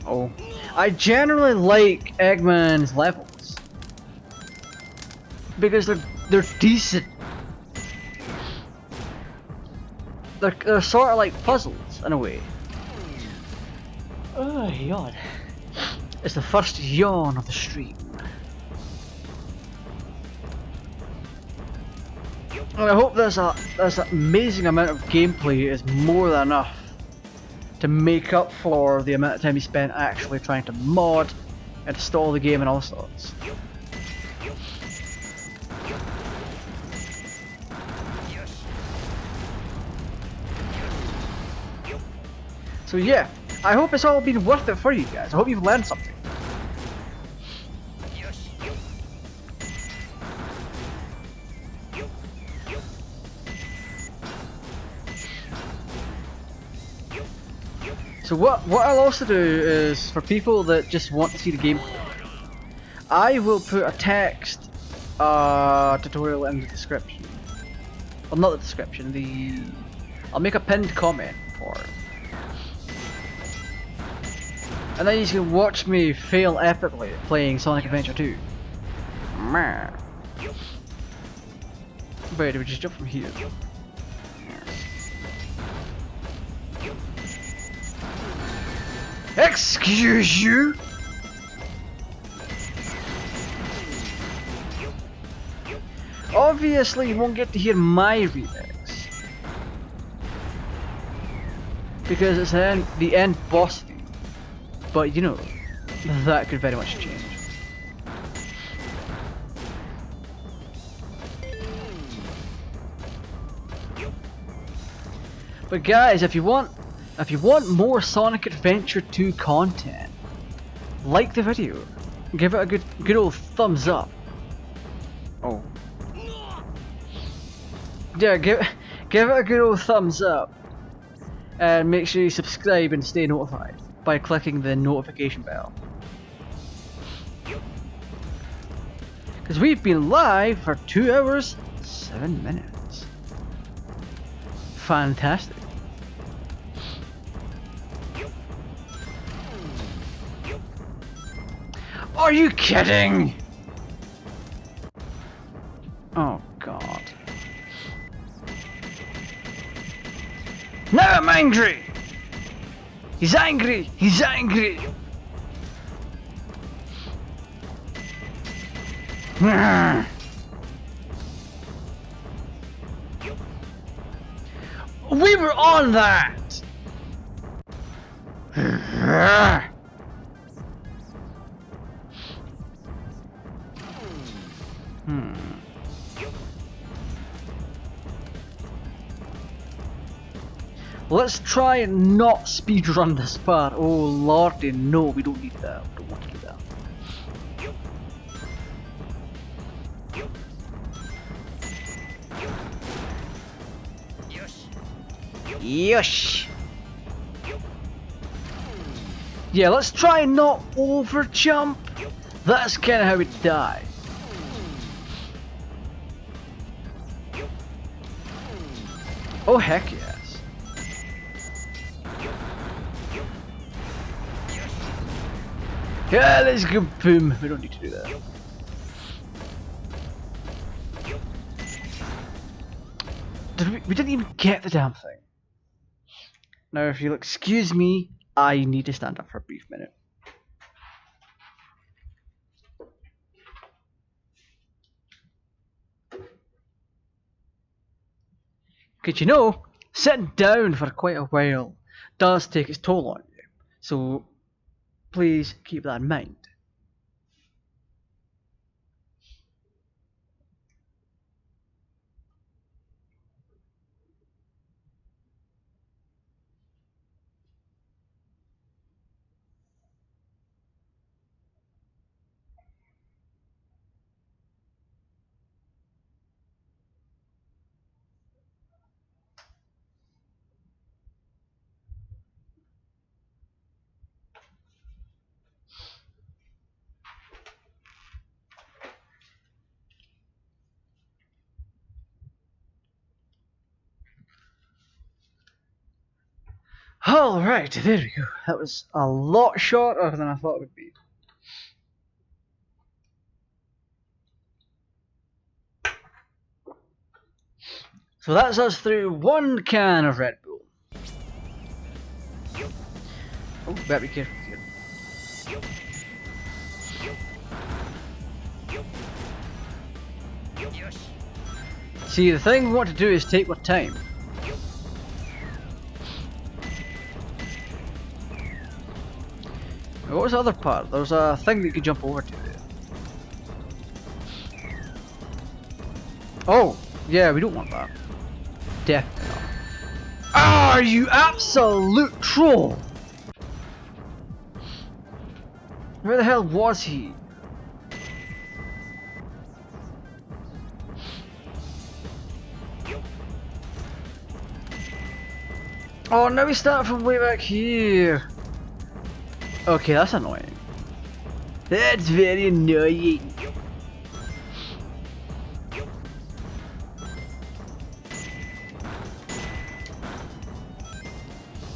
Oh. I generally like Eggman's levels. Because they're they're decent. They're, they're sort of like puzzles in a way. Oh, yawn. It's the first yawn of the stream. And I hope this amazing amount of gameplay is more than enough to make up for the amount of time you spent actually trying to mod, and install the game and all sorts. So yeah, I hope it's all been worth it for you guys. I hope you've learned something. So what what I'll also do is for people that just want to see the game, I will put a text uh, tutorial in the description. Well, not the description. The I'll make a pinned comment for it. And then you can watch me fail epically playing Sonic Adventure 2. Man. Wait, do we just jump from here? Excuse you? Obviously, you won't get to hear my remix. Because it's an, the end boss theme. But you know, that could very much change. But guys, if you want if you want more Sonic Adventure 2 content, like the video. Give it a good good old thumbs up. Oh. Yeah, give give it a good old thumbs up. And make sure you subscribe and stay notified by clicking the notification bell. Because we've been live for 2 hours, 7 minutes. Fantastic. Are you kidding? Oh god. Now I'm angry! He's angry! He's angry! We were on that! Hmm. Let's try and not speedrun this part. Oh lordy, no, we don't need that. We don't want to do that. Yosh! Yeah, let's try and not over jump. That's kind of how we die. Oh heck yes. Yeah, let's go boom. We don't need to do that. Did we, we didn't even get the damn thing. Now if you'll excuse me, I need to stand up for a brief minute. Because you know, sitting down for quite a while does take its toll on you. So please keep that in mind. Alright, there we go. That was a lot shorter than I thought it would be. So that's us through one can of Red Bull. Oh, better be careful here. See, the thing we want to do is take our time. What was the other part? There was a thing that you could jump over to. Oh, yeah, we don't want that. Definitely not. Ah, you absolute troll! Where the hell was he? Oh, now we start from way back here. Okay, that's annoying. That's very annoying.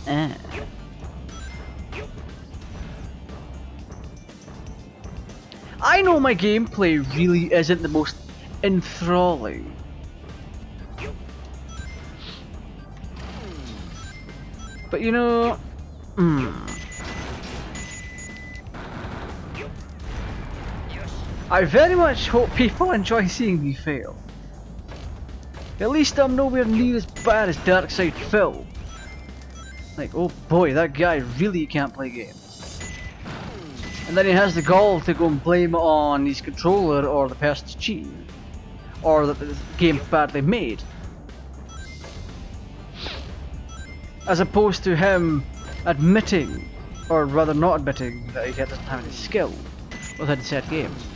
Ah. I know my gameplay really isn't the most enthralling. But you know, hmm. I very much hope people enjoy seeing me fail. At least I'm nowhere near as bad as DarksydePhil. Like, oh boy, that guy really can't play games. And then he has the gall to go and blame on his controller or the person's cheating. Or that the game's badly made. As opposed to him admitting, or rather not admitting, that he doesn't have any skill with within said games.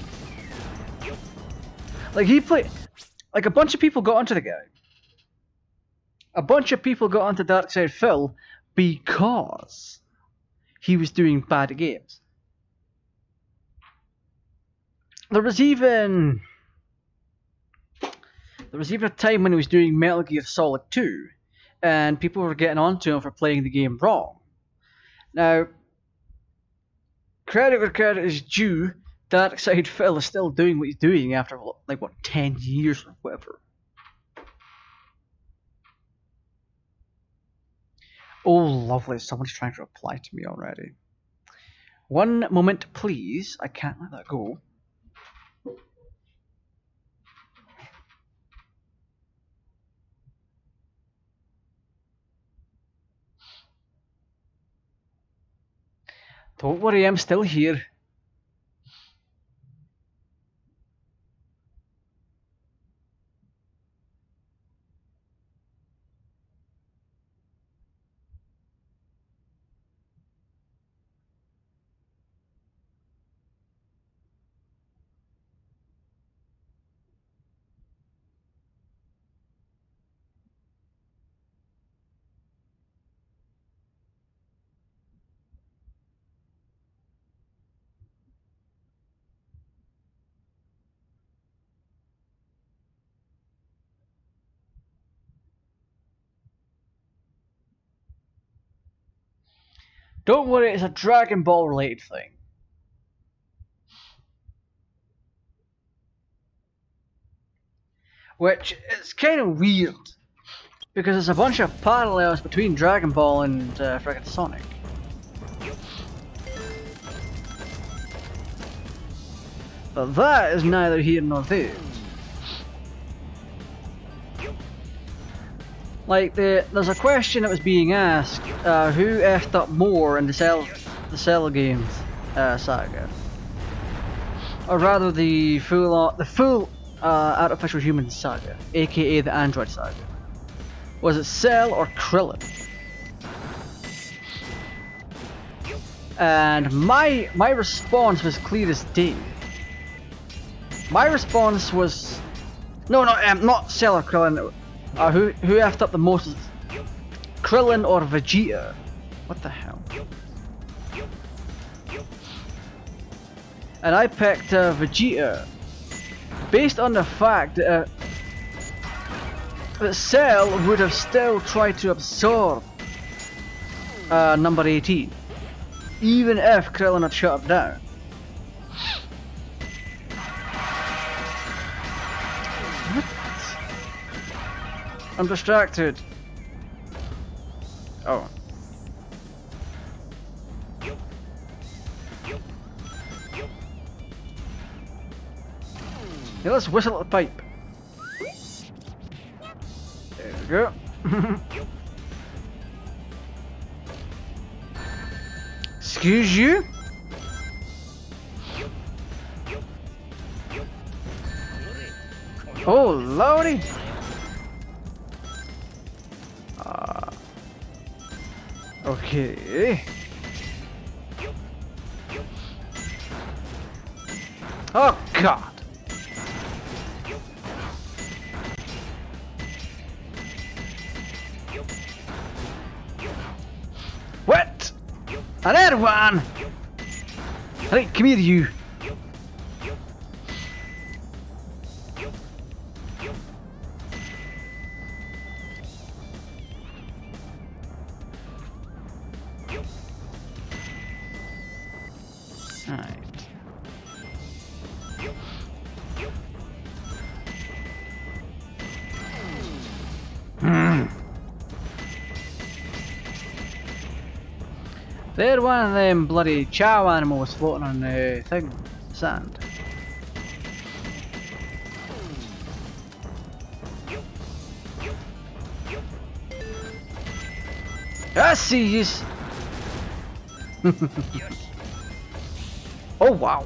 Like he played, like a bunch of people got onto the guy. A bunch of people got onto DarksydePhil because he was doing bad games. There was even there was even a time when he was doing Metal Gear Solid 2 and people were getting onto him for playing the game wrong. Now, credit where credit is due, DarksydePhil is still doing what he's doing after like what ten years or whatever. Oh, lovely! Someone's trying to reply to me already. One moment, please. I can't let that go. Don't worry, I'm still here. Don't worry, it's a Dragon Ball related thing. Which is kind of weird because there's a bunch of parallels between Dragon Ball and uh, Sonic. But that is neither here nor there. Like the there's a question that was being asked: uh, Who effed up more in the Cell the Cell games uh, saga, or rather the full on, the full uh, artificial human saga, aka the Android saga? Was it Cell or Krillin? And my my response was clear as day. My response was, no, no, um, not Cell or Krillin. Uh, who who effed up the most? Krillin or Vegeta? What the hell? And I picked uh, Vegeta based on the fact that, uh, that Cell would have still tried to absorb uh, number 18, even if Krillin had shut him down. I'm distracted. Oh. Yeah, let's whistle at the pipe. There we go. Excuse you? Oh, lordy! Uh, okay. Oh, God! What? Another one! Right, come here, you. one of them bloody Chao animals floating on the thing, sand. I see you. oh wow.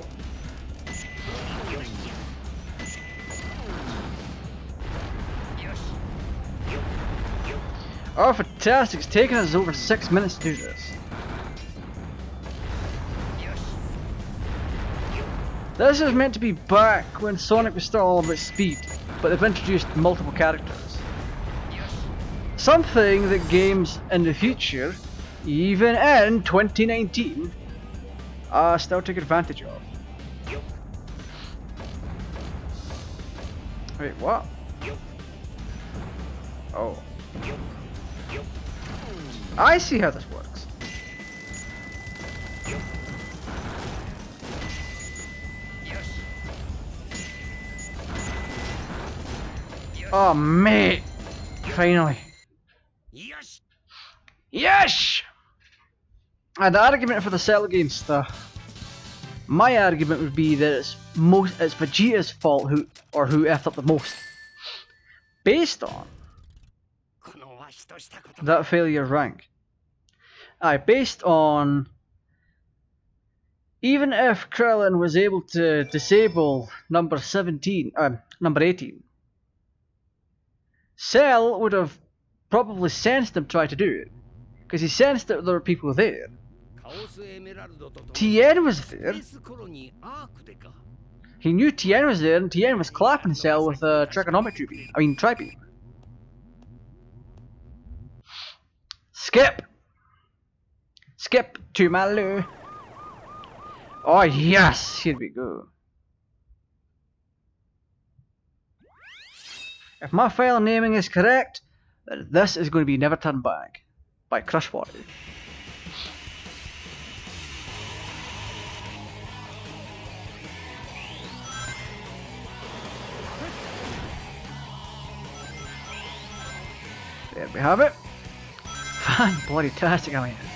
Our fantastic has taken us over six minutes to do this. This is meant to be back when Sonic was still all about speed, but they've introduced multiple characters. Something that games in the future, even in 2019, uh, still take advantage of. Wait, what? Oh. I see how this works. Oh, mate! Finally. Yes! Yes! And the argument for the Cell Game stuff. My argument would be that it's most it's Vegeta's fault who or who effed up the most. Based on that failure rank. I based on even if Krillin was able to disable number 17, um, number 18, Cell would have probably sensed them try to do it, because he sensed that there were people there. Tien was there. He knew Tien was there, and Tien was clapping Cell with a trigonometry beam. I mean, tribeam. Skip! Skip to Malu! Oh yes, here we go. If my file naming is correct, then this is going to be Never Turn Back by Crushwater. There we have it. Fan bloody tastic, I mean.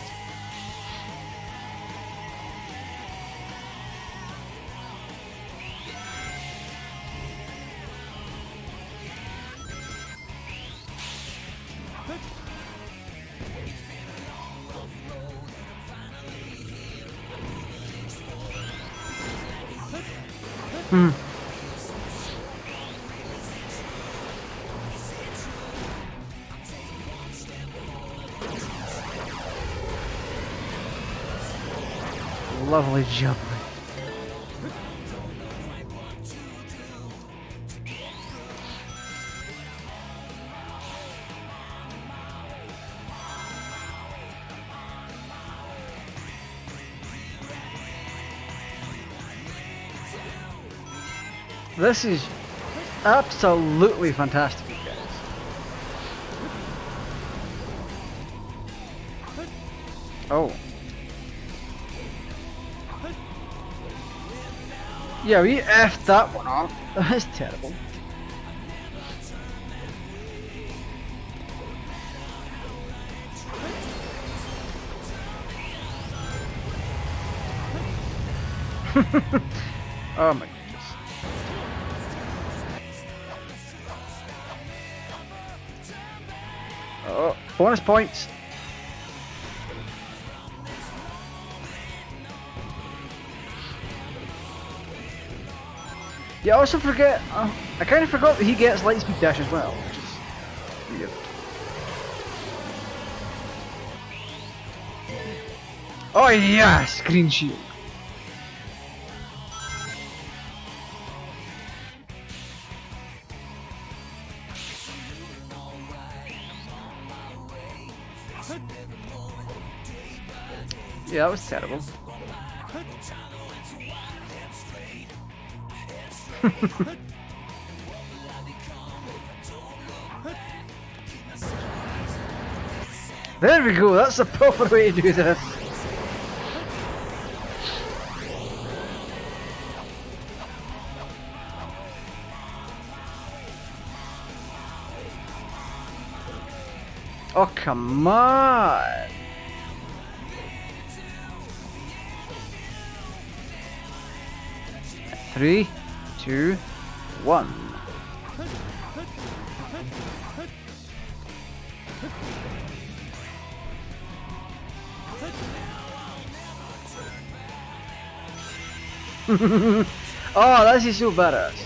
This is absolutely fantastic, guys. Oh. Yeah, we effed that one off. That's terrible. oh my goodness. Oh, bonus points. Yeah, I also forget. Uh, I kind of forgot that he gets lightspeed dash as well, which is weird. Oh yes, green shield. Yeah, that was terrible. There we go, that's the proper way to do this. Oh, come on! Three, two, one. oh, this is so badass.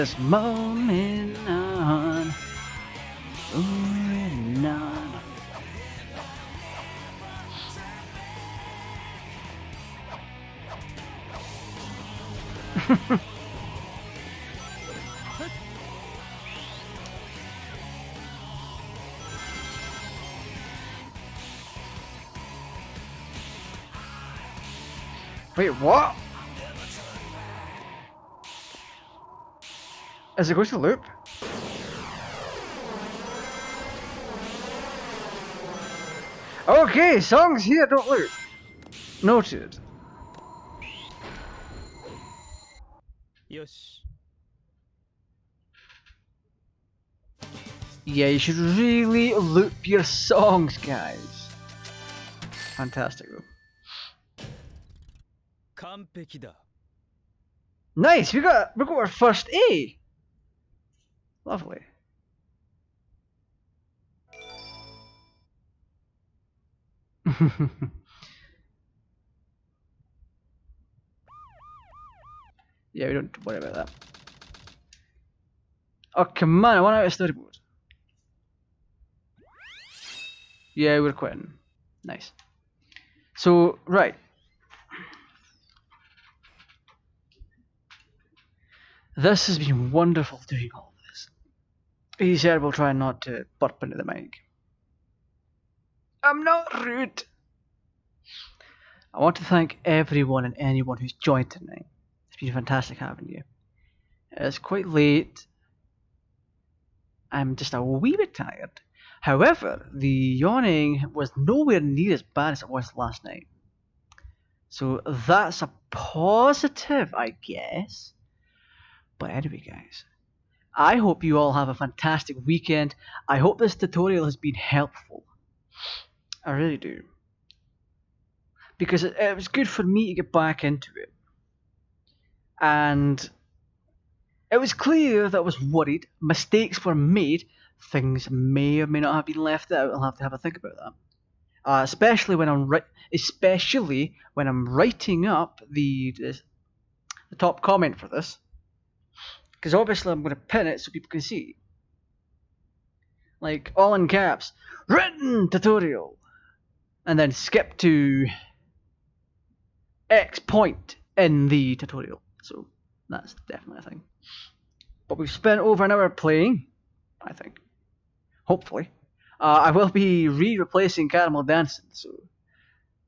This moment on. On. Wait, what? Is it going to loop? Okay, songs here don't loop. Noted. Yosh. Yeah, you should really loop your songs, guys. Fantastic. Nice, we got we got our first A. yeah, we don't worry about that. Oh come on, I want out of storyboard. Yeah, we're quitting. Nice. So right. This has been wonderful doing all this. He said we'll try not to burp into the mic. I'm not rude. I want to thank everyone and anyone who's joined tonight. It's been fantastic having you. It's quite late. I'm just a wee bit tired. However, the yawning was nowhere near as bad as it was last night. So that's a positive, I guess. But anyway, guys, I hope you all have a fantastic weekend. I hope this tutorial has been helpful. I really do. Because it, it was good for me to get back into it. And it was clear that I was worried. Mistakes were made. Things may or may not have been left out. I'll have to have a think about that. Uh, especially when I'm ri- especially when I'm writing up the, the the top comment for this because obviously I'm going to pin it so people can see. Like all in caps, written tutorial, and then skip to X point in the tutorial. So that's definitely a thing. But we've spent over an hour playing, I think. Hopefully. Uh, I will be re-replacing Caramelldansen, so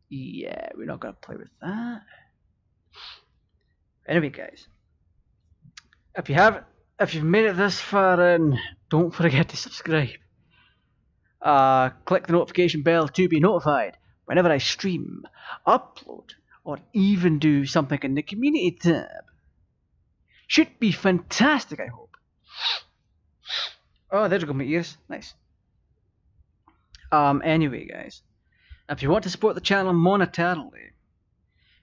yeah, we're not going to play with that. Anyway, guys, if you haven't, if you've made it this far in, don't forget to subscribe. Uh, click the notification bell to be notified whenever I stream, upload, or even do something in the community tab. Should be fantastic, I hope. Oh, there go my ears. Nice. Um, anyway, guys, if you want to support the channel monetarily,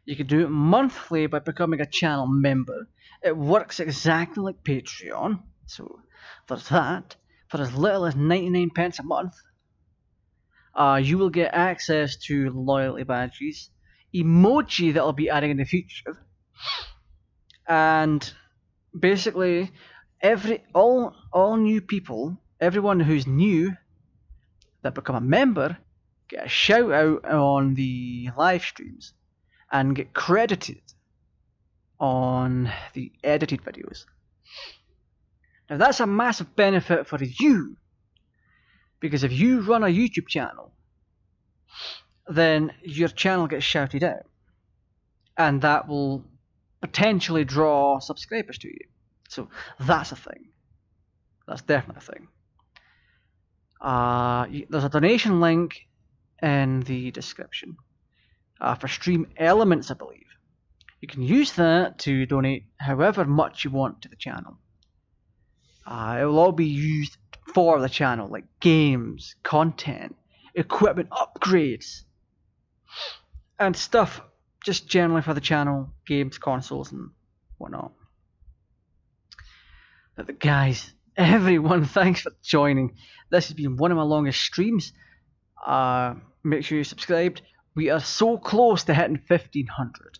you can do it monthly by becoming a channel member. It works exactly like Patreon. So there's that. For as little as 99 pence a month, uh, you will get access to loyalty badges, emoji that I'll be adding in the future, and basically every all all new people, everyone who's new that become a member, get a shout out on the live streams and get credited on the edited videos. Now that's a massive benefit for you because if you run a YouTube channel, then your channel gets shouted out and that will potentially draw subscribers to you. So that's a thing. That's definitely a thing. Uh, there's a donation link in the description uh, for Stream Elements, I believe. You can use that to donate however much you want to the channel. Uh, it will all be used for the channel, like games, content, equipment upgrades, and stuff just generally for the channel, games, consoles, and whatnot. But the guys, everyone, thanks for joining. This has been one of my longest streams. Uh, make sure you're subscribed. We are so close to hitting 1500.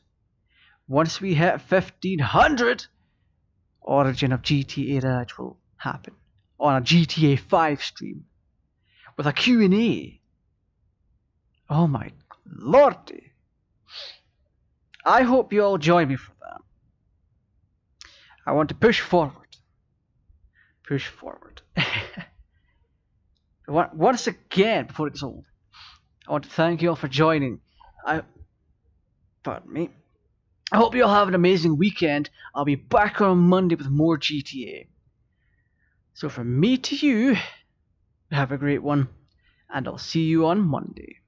Once we hit 1500, Origin of GTA Raj will happen on a GTA 5 stream with a Q&A. Oh my lordy. I hope you all join me for that. I want to push forward. Push forward. Once again, before it gets old, I want to thank you all for joining. I, pardon me. I hope you all have an amazing weekend. I'll be back on Monday with more GTA. So from me to you, have a great one, and I'll see you on Monday.